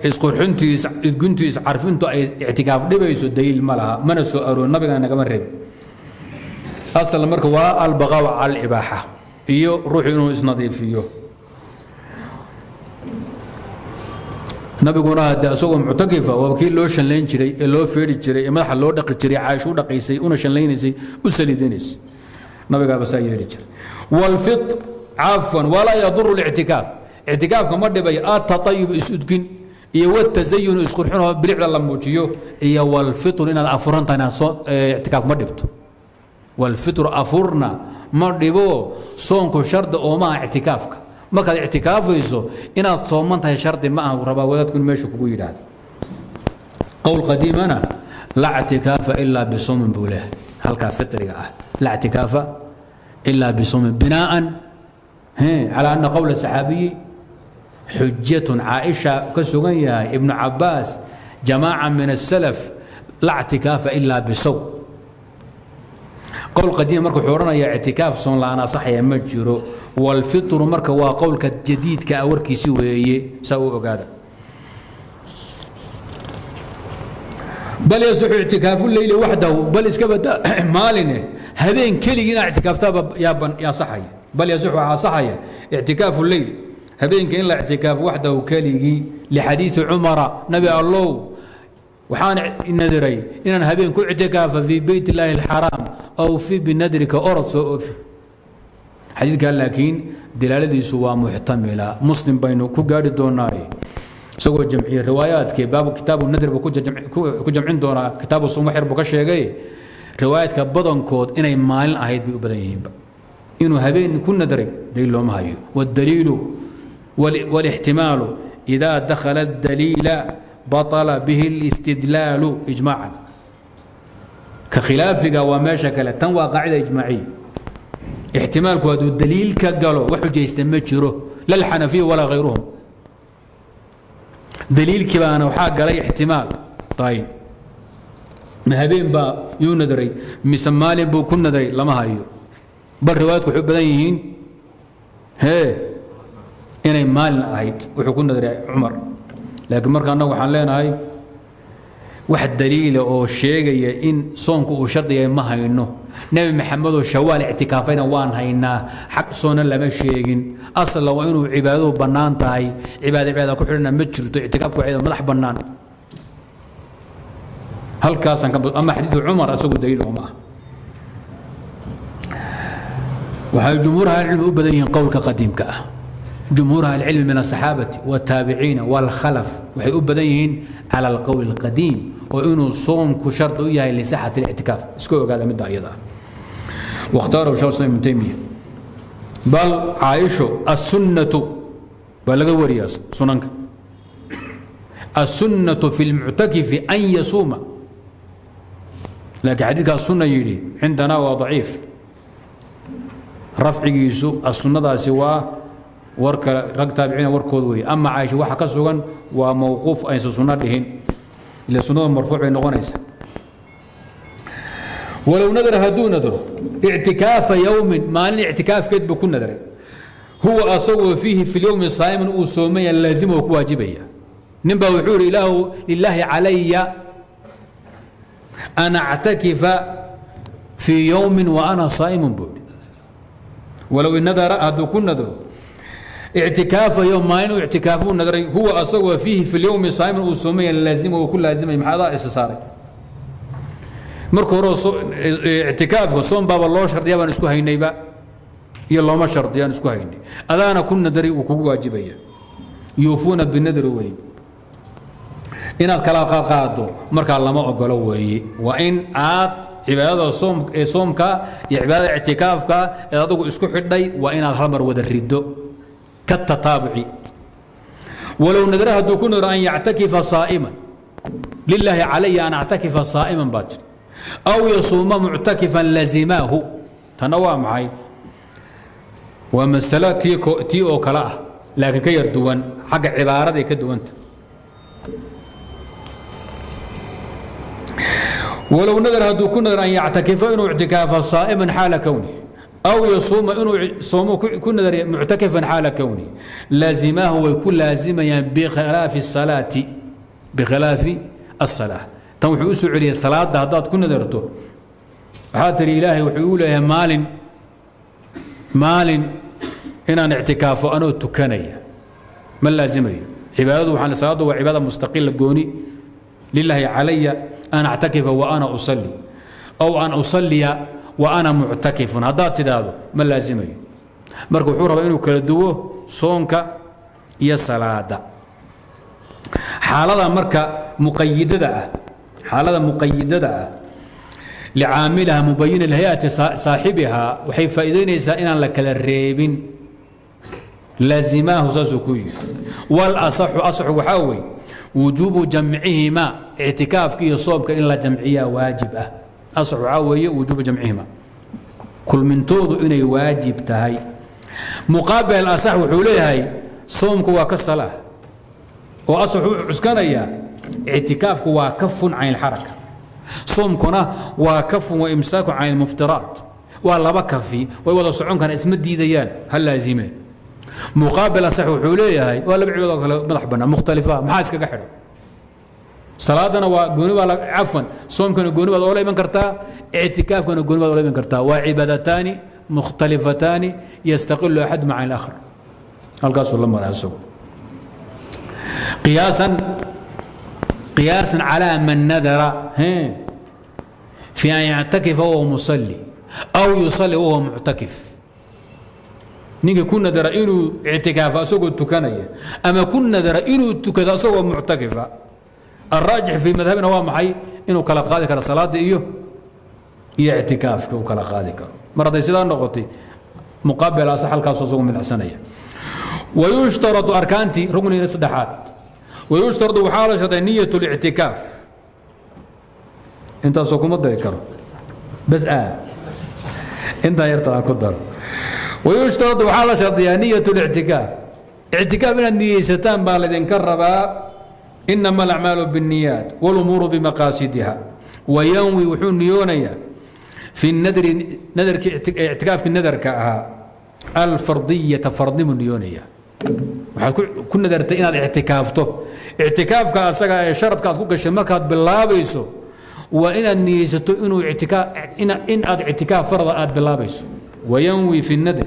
isqurxintii idguntii iscarfintu ay ictikaaf dhibayso daliil ma laha mana soo aroon nabiga nagama reeb. Asal marka waa albaqaaw cala iyo ruuxu inuu isnadiifiyo nabiguna hadde asagoo muctakifa waa kii loo shanlayn jiray ee loo feedhi jiray ee madaxa loo dhaqi jiray caaisho dhaqaysay una shanlaynaysay u saliidinaysay nabigaaba saa yeeli jiray. Walfit cafwan walaa yaduru lictikaaf ictikaafka ma dhibay atatayubu isudgin iyo watazayunu isqurxinoo bilicda la muujiyo iyo walfitru inaad afuran tahay ictikaaf ma dhibto. Walfitru afurna ma dhibo soonku shardi oo maaha ictikaafka markaad ictikaafayso inaad sooman tahay shardi ma aha rabaa wadaadku in meesha kugu yidhaahdo. Qowl qadiimana laa ictikaafa ilaa bisawmin buu leehay halkaa fitriga ah. Laa ictikaafa ilaa bisawmin. Binaa'an calى ana qowla saxaabiyi xujatun caaisha ka sugan yahay ibnu cabaas jamaaca min asalaf laa ictikaafa ilaa bisaw qowl qadiima marka wuxuu odhanayaa ictikaaf soon la'aan asaxaya ma jiro. Walfitru marka waa qowlka jadiidka ah warkiisi weeye saa u ogaada. Bal yasixu ictikaafu leyli waxdahu bal iska bada maaline habeen keligii inaa ictikaaftaaba yaa saxaya. Bal yasixu waxaa saxaya ictikaafu leyl habeenka in la ictikaafo waxdahu keligii lixadiidi cumara nabi allow waxaan nadiray inaan habeen ku ictikaafa fii beyt illaahi alxaraam aw fii binadrika orod soo oofi xadiidkaa laakiin dilaaladiisu waa muxtamila muslim baynu ku gaari doonaaye isagoo jamciye riwaayaadkii baabu kitaabu nadri buu ku jamcin doonaa kitaabu sumaxir buu ka sheegay riwaayaadka badankood inay maalin ahayd bay u badan yihiinba inuu habeen ku nadray daliil looma hayo waاdaliilu wاlاxtimaalu إida dakhala الdaliila baطla bihi اlاstidlaalu ijmaacan ka khilaafiga waa meesha kale tan waa qaacida ijmaaciya ixtimaalku hadduu daliil ka galo wax xujaysta ma jiro la lxanafiya walaa hayruhum daliilkii baana waxaa galay ixtimaal ayb ma habeen baa yuu nadray mise maalin buu ku nadray lama hayo bal riwaayadku waxay u badan yihiin hee inay maalin ahayd wuxuu ku nadray cumar laakiin marka annagu waxaan leenahay wax daliila oo sheegaya in soonku uu shardiya ma hayno. Nebi maxamedoo shawaal ictikaafayna waan haynaa. Xaq soonna lama sheegin. Asla waa inuu cibaadadu bannaan tahay. Cibaada cibaada ku xidhana ma jirto. Ictikaafku waa madax bannaan. Halkaasaan ka ama xadiidu cumar asagu daliil ooma ah waxay jumhuur ahlicilmi u badan yihiin qowlka qadiimka ah jumhuur ahlicilmi min asaxaabati wاtaabiciina wاlkhalaf waxay u badan yihiin cala alqowl اlqadiim oo inuu soomku shardi u yahay lisaxat اlictikaaf iska ogaada midda iyada ah wakhtaarahu shekh islam ibn taymiya bal caaisho assunnatu baa laga wariyaa sunanka السنة في المعتكف أن يصوم لكن حديث السنة يلي عندنا وضعيف رفعيسو السنة سوى warka rag taabiciina warkood weeye. Ama caaisha waxa ka sugan waa mawquuf aysan sunno dhihin. Ila sunnada marfuuc bay noqonaysa walow nadara hadduu nadro ictikaafa yowmin maalin ictikaafkeed buu ku nadray huwa asagoo fiihi fi lyowmi saa'iman uu soomaya laazimo ku waajibaya. Ninbaa wuxuu ihi ilaahu lilaahi calaya an actakifa fii yowmin wa ana saa'imun buu walow nadara hadduu ku nadro ictikaafayo maa inuu ictikaafuu nadaray huwa asagoo fiihi fi lyowmi saaiman uu soomaya laazima uu ku laazimay maxaadaa istisaaray marka hore ictikaafka soom baaba loo shardiya baan isku haynayba iyo looma shardiyaan isku haynay adaana ku nadari uu kugu waajibaya yuufuuna binadri wey inaad kala qaadqaado markaa lama ogolo weeye waa in aad cibaadada soom ee soomka iyo cibaadada ictikaafka eed adugu isku xidhay waa wada rido ka tataabuci walow nadra hadduu ku nadro an yactakifa saa'iman lilaahi calaya an actakifa saa'iman baa jir aw yasuuma muctakifan lazimaahu tanna waa maxay waa masalo tii oo kale ah laakiin ka yar duwan xagga cibaaraday ka duwanta walow nadar hadduu ku nadar an yactakifa inuu ictikaafa saa'iman xaala kowni aw yasuuma inuu soomo ku nadariya muctakafan xaala kowni laazimaahu way ku laazimayaan bikhilaafi asalaa tan wuxuu u soo celiyay salaadda haddaad ku nadarto. Waxaa tihi ilaahay wuxuu u leeyahay maalin maalin inaan ictikaafo anoo tukanaya. Ma laasimayo cibaadadu waxaan salaaddu waa cibaada mustaqila gooni. Lilaahi calaya an actakifa wa ana usalli. Aw an usalliya wa ana muctakifun haddaad tidhaahdo ma laazimayo marka wuxuu rabaa inuu kala duwo soonka iyo salaada. Xaalada marka muqayidada ah xaalada muqayidada ah licaamilaha mubayina lhayati saaxibihaa waxay faa'iidaynaysaa inaan la kala reebin. Laazimaahu saasuu ku yidhi. Walasaxu asaxu waxaa weeye wujuubu jamcihima ictikaafka iyo soomka in la jamciyaa waajib ah asax waxaa weeye wujuubu jamcihima kulmintoodu inay waajib tahay. Muqaabil asax wuxuu leeyahay soomku waa ka salaa oo asax wuxuu cuskanayaa ictikaafku waa kafun can ilxaraka soomkuna waa kafun wa imsaaku can ilmuftiraat waa laba kafi way wada socon karaan isma diidayaan ha laazimeen. Muqaabil asax wuxuu leeyahay waa laba cibaadoo kale madax bannaan mukhtalifa maxaa iskaga xidhan salaadana waa gooni baa cafwan soomkana gooni baad oola iman kartaa ictikaafkana gooni baad oola iman kartaa waa cibaadataani mukhtalifataani yastaqilu axaduma can ilakhar halkaasuu la maraa isagu qiyaasan qiyaasan calaa man nadara fi an yactakifa wahuwa musalli aw yusalli wahuwa muctakif. Ninkii ku nadara inuu ictikaafo asagoo tukanaya ama ku nadara inuu tukado asagoo muctakifa الراجح في مذهبنا waa maxay inuu kala qaadi karo salaada iyo iyo اعtikaafka uu kala qaadi karo mar hadday sidaa noqotay muqaabil asa halkaasoo isagu milacsanaya ويشترط أركانتي ركن صدحات ويشترط وحالة شرط نية الاعتكاف انت سوكم الدري كرو بس آه انت يرتضى كدر ويشترط وحالة شرط نية الاعتكاف اعتكاف من النية ستان بالذين كربا إنما الأعمال inama alacmaalu bاniyaat wاlumuuru bimaqaasidiha wayanwi wuxuu niyoonayaa fi nadri nadarki ictikaafkii nadarka ahaa alfardiyata fardnimuu niyoonaya waxaad ku nadartay inaad ictikaafto ictikaafka asaga ee sharadka aad ku gashay markaad bilaabayso waa inaad niyeysato inuu in aad ictikaaf farada aad bilaabayso wayanwi fi nadr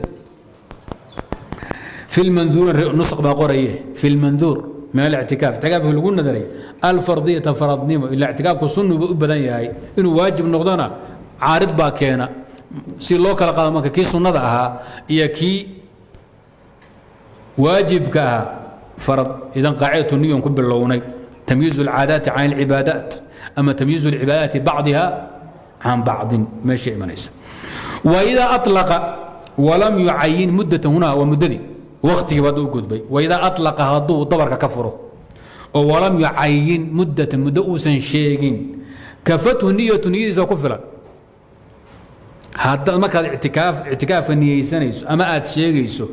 fi lmanduur nusq baa qoraye fi lmanduur من الاعتكاف اعتكاف لغو نظري الفرضية فرض نيمو إلا اعتكاف سنة بأبدا ياهي إنه واجب نقضنا عارض با كينا سي لو كلا قادم كي سنة أها إيا كي واجب كها فرض إذا قاعدة النية كب اللوني تمييز العادات عن العبادات أما تمييز العبادات بعضها عن بعض ما شيء من ليس وإذا أطلق ولم يعين مدة هنا ومدة waqtigii baad u gudbay. Waidaa alaqa hadduu dabarka ka furo. Oo walam yucayin muddatan muddo uusan sheegin. Kafathu niyatu niyadiisa ku filan. Haddaad markaad ictikaaf ictikaafka niyeysanayso ama aad sheegayso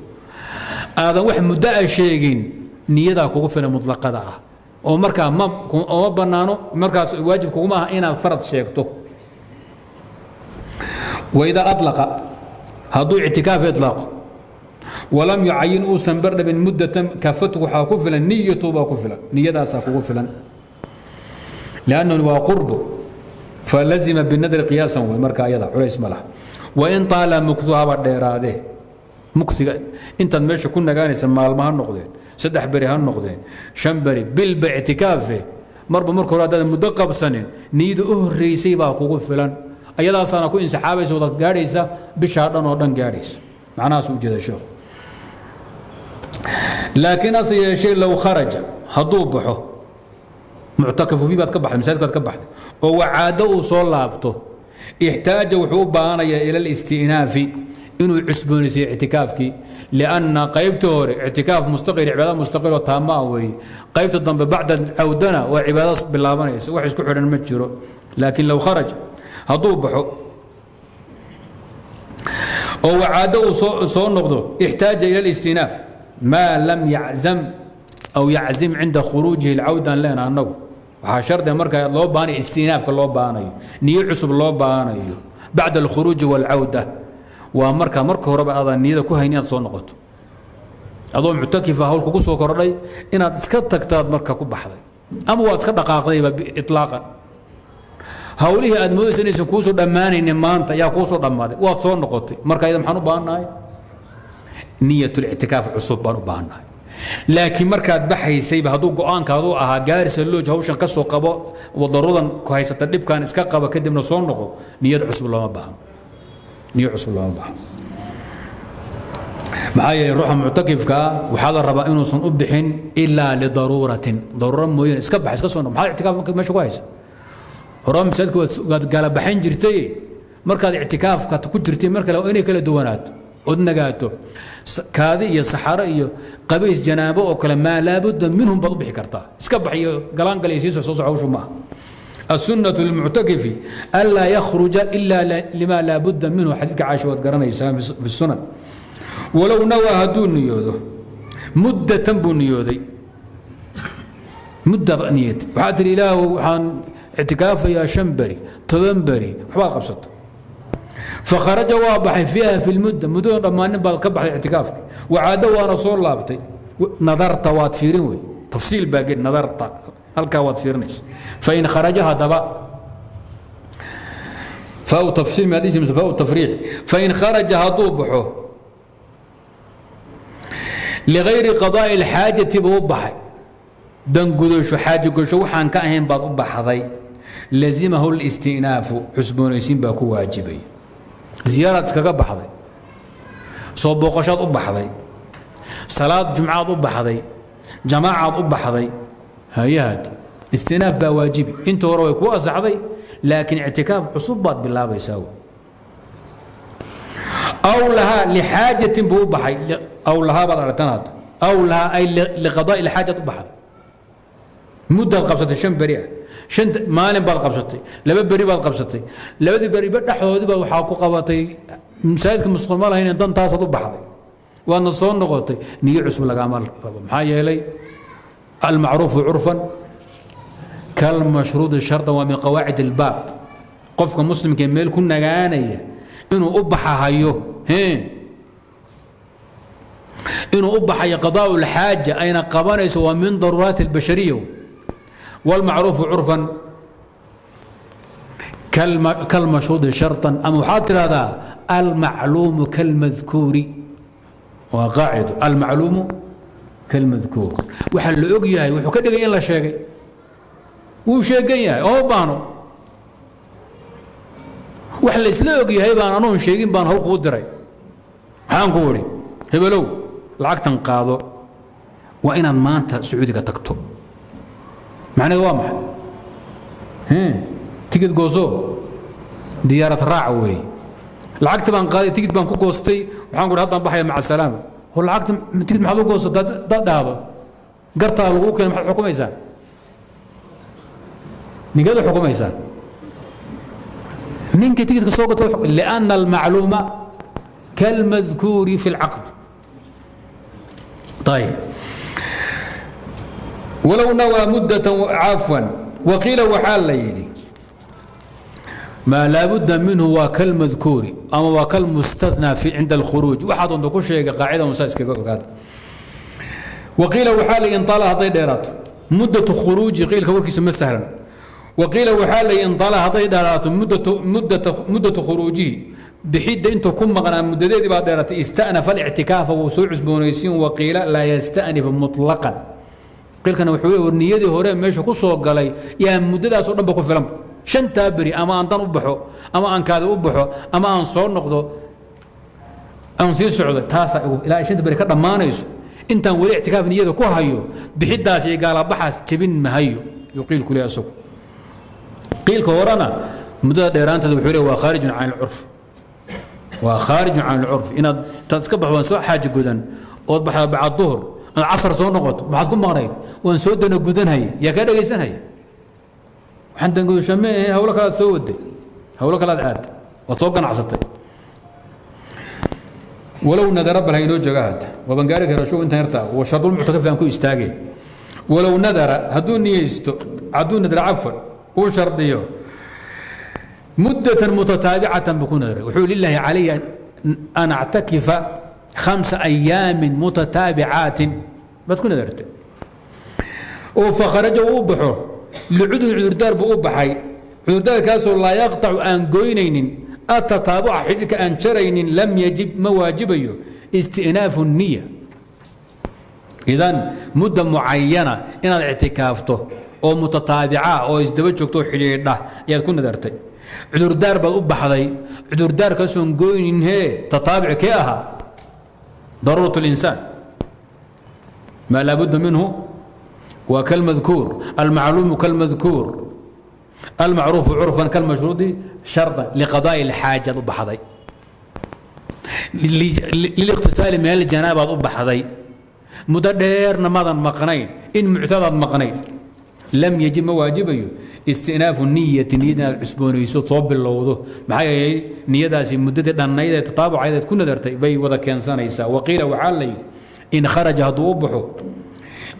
aadan wax muddo a sheegin niyadaa kugu filan mutlaqada ah. Oo markaa ma oma bannaano markaas waajib kuguma aha inaad farad sheegto. Waidaa alaqa hadduu ictikaaf walam yucayin uusan bardhabin muddatan kafat waxaa ku filan niyatu baa ku filan niyadaasaa kugu filan. Lannahu waa qurbu fa binadri qiyaasan wey marka ayada culays ma laha. Wain taala muktu dheeraadee muktiga intaad meesha ku nagaanaysa maalmo ha noqdeen saddex beri ha noqdeen shan beri bilba ictikaafe marba marka hore haddaadan muddo qabsanin niyada u horraysay baa kugu filan. Ayadaasaana ku insixaabaysa wada gaadhaysa bishaa dhan oo dhan gaadhaysa. Macnahaas u sheekhu laakiin hase yeeshee low kharaja hadduu baxo muctakafu fii baad ka baxday masaajid baad ka baxday oo wacaado uu soo laabto ixtaaja wuxuu u baahanayaa ila اlistinaafi inuu cusboonaysiyo ictikaafkii lianna qaybta hore ictikaaf mustaqil cibaada mustaqiloo taamaa weeye qaybta dambe bacda cawdana waa cibaada bilaabanaysa wax isku xidhan ma jiro. Laakiin low kharaja hadduu baxo oo wacaado uu soo noqdo ixtaaja ila اlistinaaf maa lam yaczam aw yaczim cinda khuruujihi اlcawdan leena annagu. Waxaa shardiga marka loo baahanayo istinaafka loo baahanayo niyo cusub loo baahanayo bacda alkhuruuji wاlcawda waa marka marka horeba aadan niyada ku hayn inaad soo noqoto. Adoo muctakifa hawl kugu soo kordhay inaad iska tagtaad marka ku baxday. Ama waad iska dhaqaaqdayba ilaaqan hawlihii aad moodaysa inaysan kuusoo dhammaanaynin maanta yaa kuusoo dhammaaday waad soo noqotay. Marka ayada maxaan u baahannahay niyatulictikaaf cusub baan u baahannahay laakiin markaad baxaysayba hadduu go'aankaadu ahaa gaarisa looj hawshan ka soo qabo wadarudan ku haysata dhibkan iska qaba kadibna soo noqo niyad cusub looma baahno. Niyo cusub looma baahno. Maxaa yeelay ruuxa muctakifkaa waxaa la rabaa inuusan u bixin ilaa lidaruuratin. Daruuro mooyane iska bax iska soo noq maxaad ictikaaf marka meesha ku haysa? Horaba masaajidka waad gaalabaxan jirtay. Markaad ictikaafka ku jirtay mar kale inay kala duwanaato ood nagaato kaadi iyo saxaro iyo qabays janaabo oo kale maa laabudda minhum baad u bixi kartaa iska bax iyo galaangal iyo sii soo soo hawshu maaha السنة للمعتكف ألا يخرج إلا لما لا بد منه حديث عائشة وتقرنا في السنن ولو نوى هدون نيوده مدة بو نيودي مدة نيت وحاد الإله وحان اعتكاف fakharaja waa baxay fiiha fi lmudda muddada dhammaanin baad ka baxday ictikaafka wacaado waana soo laabtay nadarta waad fiirin wey tafsiil baa geli nadarta halkaa waad fiirinaysa fain kharaja haddaba fain kharaja hadduu baxo ligayri qadaa'i alxaajati buu baxay dangudasho xaajagosho waxaan ka ahayn baad u baxday lazimahu اlstinaafu xusboonaysiin baa ku waajibay ziyaaraad iskaga baxday. Soo booqashaad u baxday. Salaad jumcaad u baxday. Jamaacaad u baxday. Hayahaad istinaaf baa waajibi inta hore way kuu asaxday laakiin ictikaaf cusub baad bilaabaysaa. Aw lahaa lixaajatin buu u baxay. Aw lahaa baad aragtanaad. Aw lahaa ay liqadaa'i lxaajaad u baxday muddaad absatay an beri ah. Maalin baad absatay laba beri baad absatay labadii beriba dhexdoodiiba waxaa ku qabatay masaajidka muslima lahayn dantaasaad u baxday. Waadna soo noqotay niyo cusub lagaama rabo maxaa yeelay almacruufu curfan kalmashruudi shardan waa min qawaacid ilbaab qofka muslimkae meel ku nagaanaya inuu u baxahayo inuu u baxayo qadaa ulxaaja ayna qabanayso waa min daruuraati albashariya wاlmacruufu curfan kalmashhuudi sharطan ama waxaad tidhahdaa almacluumu kalmadkuuri waa qaacido almacluumu kalmadkuur waxaa la og yahay wuxuu ka dhigay in la sheegay wuu sheegan yahay oo baano wax la isla og yahay baan anuun sheegin baan hawl kuu diray waxaan ku idhi hebelow lacagtan qaado waa inaad maanta sacuudiga tagto macnaheed waa maxay tigid gooso diyaarad raaca weeye lacagta baan qaaday tigid baan ku goostay waxaan ku haddaan baxaya maca salaama war lacagta tigid maxaad u gooso dad gartaa lagu keenay maxaad xukumaysaan ninkeed u ninka tigidka soo gata lianna almacluuma kalmadkuuri fi اlcaqd ayib walow nawaa mudatan cafwan waqiila waxaa la yidhi maa laabudda minhu waa kalmadkuuri ama waa kalmustanaa cinda alkhuruuj. Waxaad unta ku sheegay qaacidan saa iskaga ogaada. Waqiila waxaa la inala hadday dheeraato muddatu khuruuji qiilka warkiisa ma sahlan. Waqiila waxaa la inala hadday dheeraato muddatu khuruujihi. Bixidda intuu ku maqnaa muddadeedii baa dheeratay istanafa alictikaafa wuu soo cusboonaysiin waqiila laa yastanifu muطlaqan ilkana wuu niyadii hore meesha ku soo galay yaa muddadaasoo dhanba ku filanba shantaa beri ama aan dan u baxo ama aan kaadi u baxo ama aan soo noqdo aan sii socdo taasaa ilaa shanta beri ka dhammaanayso intaan weli ictikaaf niyada ku hayo bixidaas iyo gaalabaxaas jebin mahayo yuqiilku le asagu qiilka horena muddada dheeraanteeda wuxuu leey waa khaarijun can ilcurf waa khaarijun can ilcurf inaad taad iska baxdo aan soo xaaji gudan. Ood baxdaa bacad duhur aad casar soo noqoto maxaad ku maqnayd? Waan soo dana gudanhaya yaa kaa dhegaysanhaya waxaan dangodashame ahe hawlo kale aad soo waday. Hawlo kale aad aad waad soo ganacsatay. Walow nadara bal haynoo jooga hadda waaban gaari kara show intan yarta wa shardulmuctakafi aan ku istaage walow nadara hadduu niyeysto hadduu nadara cafan uu shardiyo muddatan mutataabicatan buu ku nadaray. Wuxuu lilaahi calaya an actakifa amsa ayaami mutataabicaati baad ku nadartay oo fakharaja uu u baxo licudun cudurdaar buu u baxay cudurdaarkaasoo laa yaqtacu aan goynaynin atataabuca xidhiirka aan jaraynin lam yajib ma waajibayo isti'naafu niya idan mudda mucayana inaad ictikaafto oo mutataabica oo isdaba joogtoo xidhiidha ayaad ku nadartay cudurdaar baad u daruurat اlinsaan maa laabudda minhu? Waa kalmadkuur almacluumu kalmadkuur almacruufu curfan kalmashruudi shardan liqadaa'i اlxaajaad u baxday. Liliqtisaali min aljanaabaad u baxday. Muddo dheerna madan maqnayn. In muctadaad maqnayn istinaafu niyati niyad inaad cusboonayso soo bilowdo. Maxaa yeelay niyadaasi muddadii dhannayd ee tataabucayd ku nadartay bay wada keensanaysaa. Waqiila waxaa la yidhi in kharaja hadduu u baxo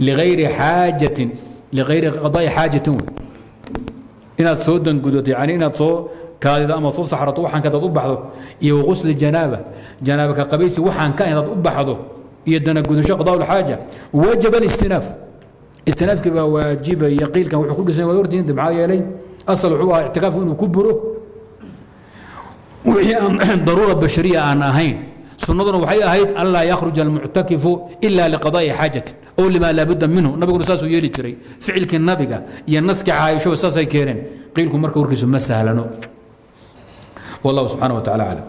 ligayri xaajatin ligayri qadaa'i xaajatin wey inaad soo dangudato yani inaad soo kaadido ama soo saxrato waxaan kadaad u baxdo iyo waqusli janaaba. Janaaba qabaysi waxaan ka inaad u baxdo iyo danagudasho qadaa lxaaja wajaba alistinaaf istinaafkii baa waajibaya qiilkan wuxuu ku dhisan waad hortiinta maxaa yeelay asal wuxuu ahaa ictikaafku inuu ku buro wixii aan daruura bashariya aan ahayn sunnaduna waxay ahayd an laa yakhruja almuctakifu ila liqadaa'i xaajatin ow limaa laabudda minhu nabiguna saasuu yeeli jiray ficilkii nabiga iyo naskii caaishoba saasay keeneen qiilku marka warkiisu ma sahlano wallahu subxaana wa tacala aclam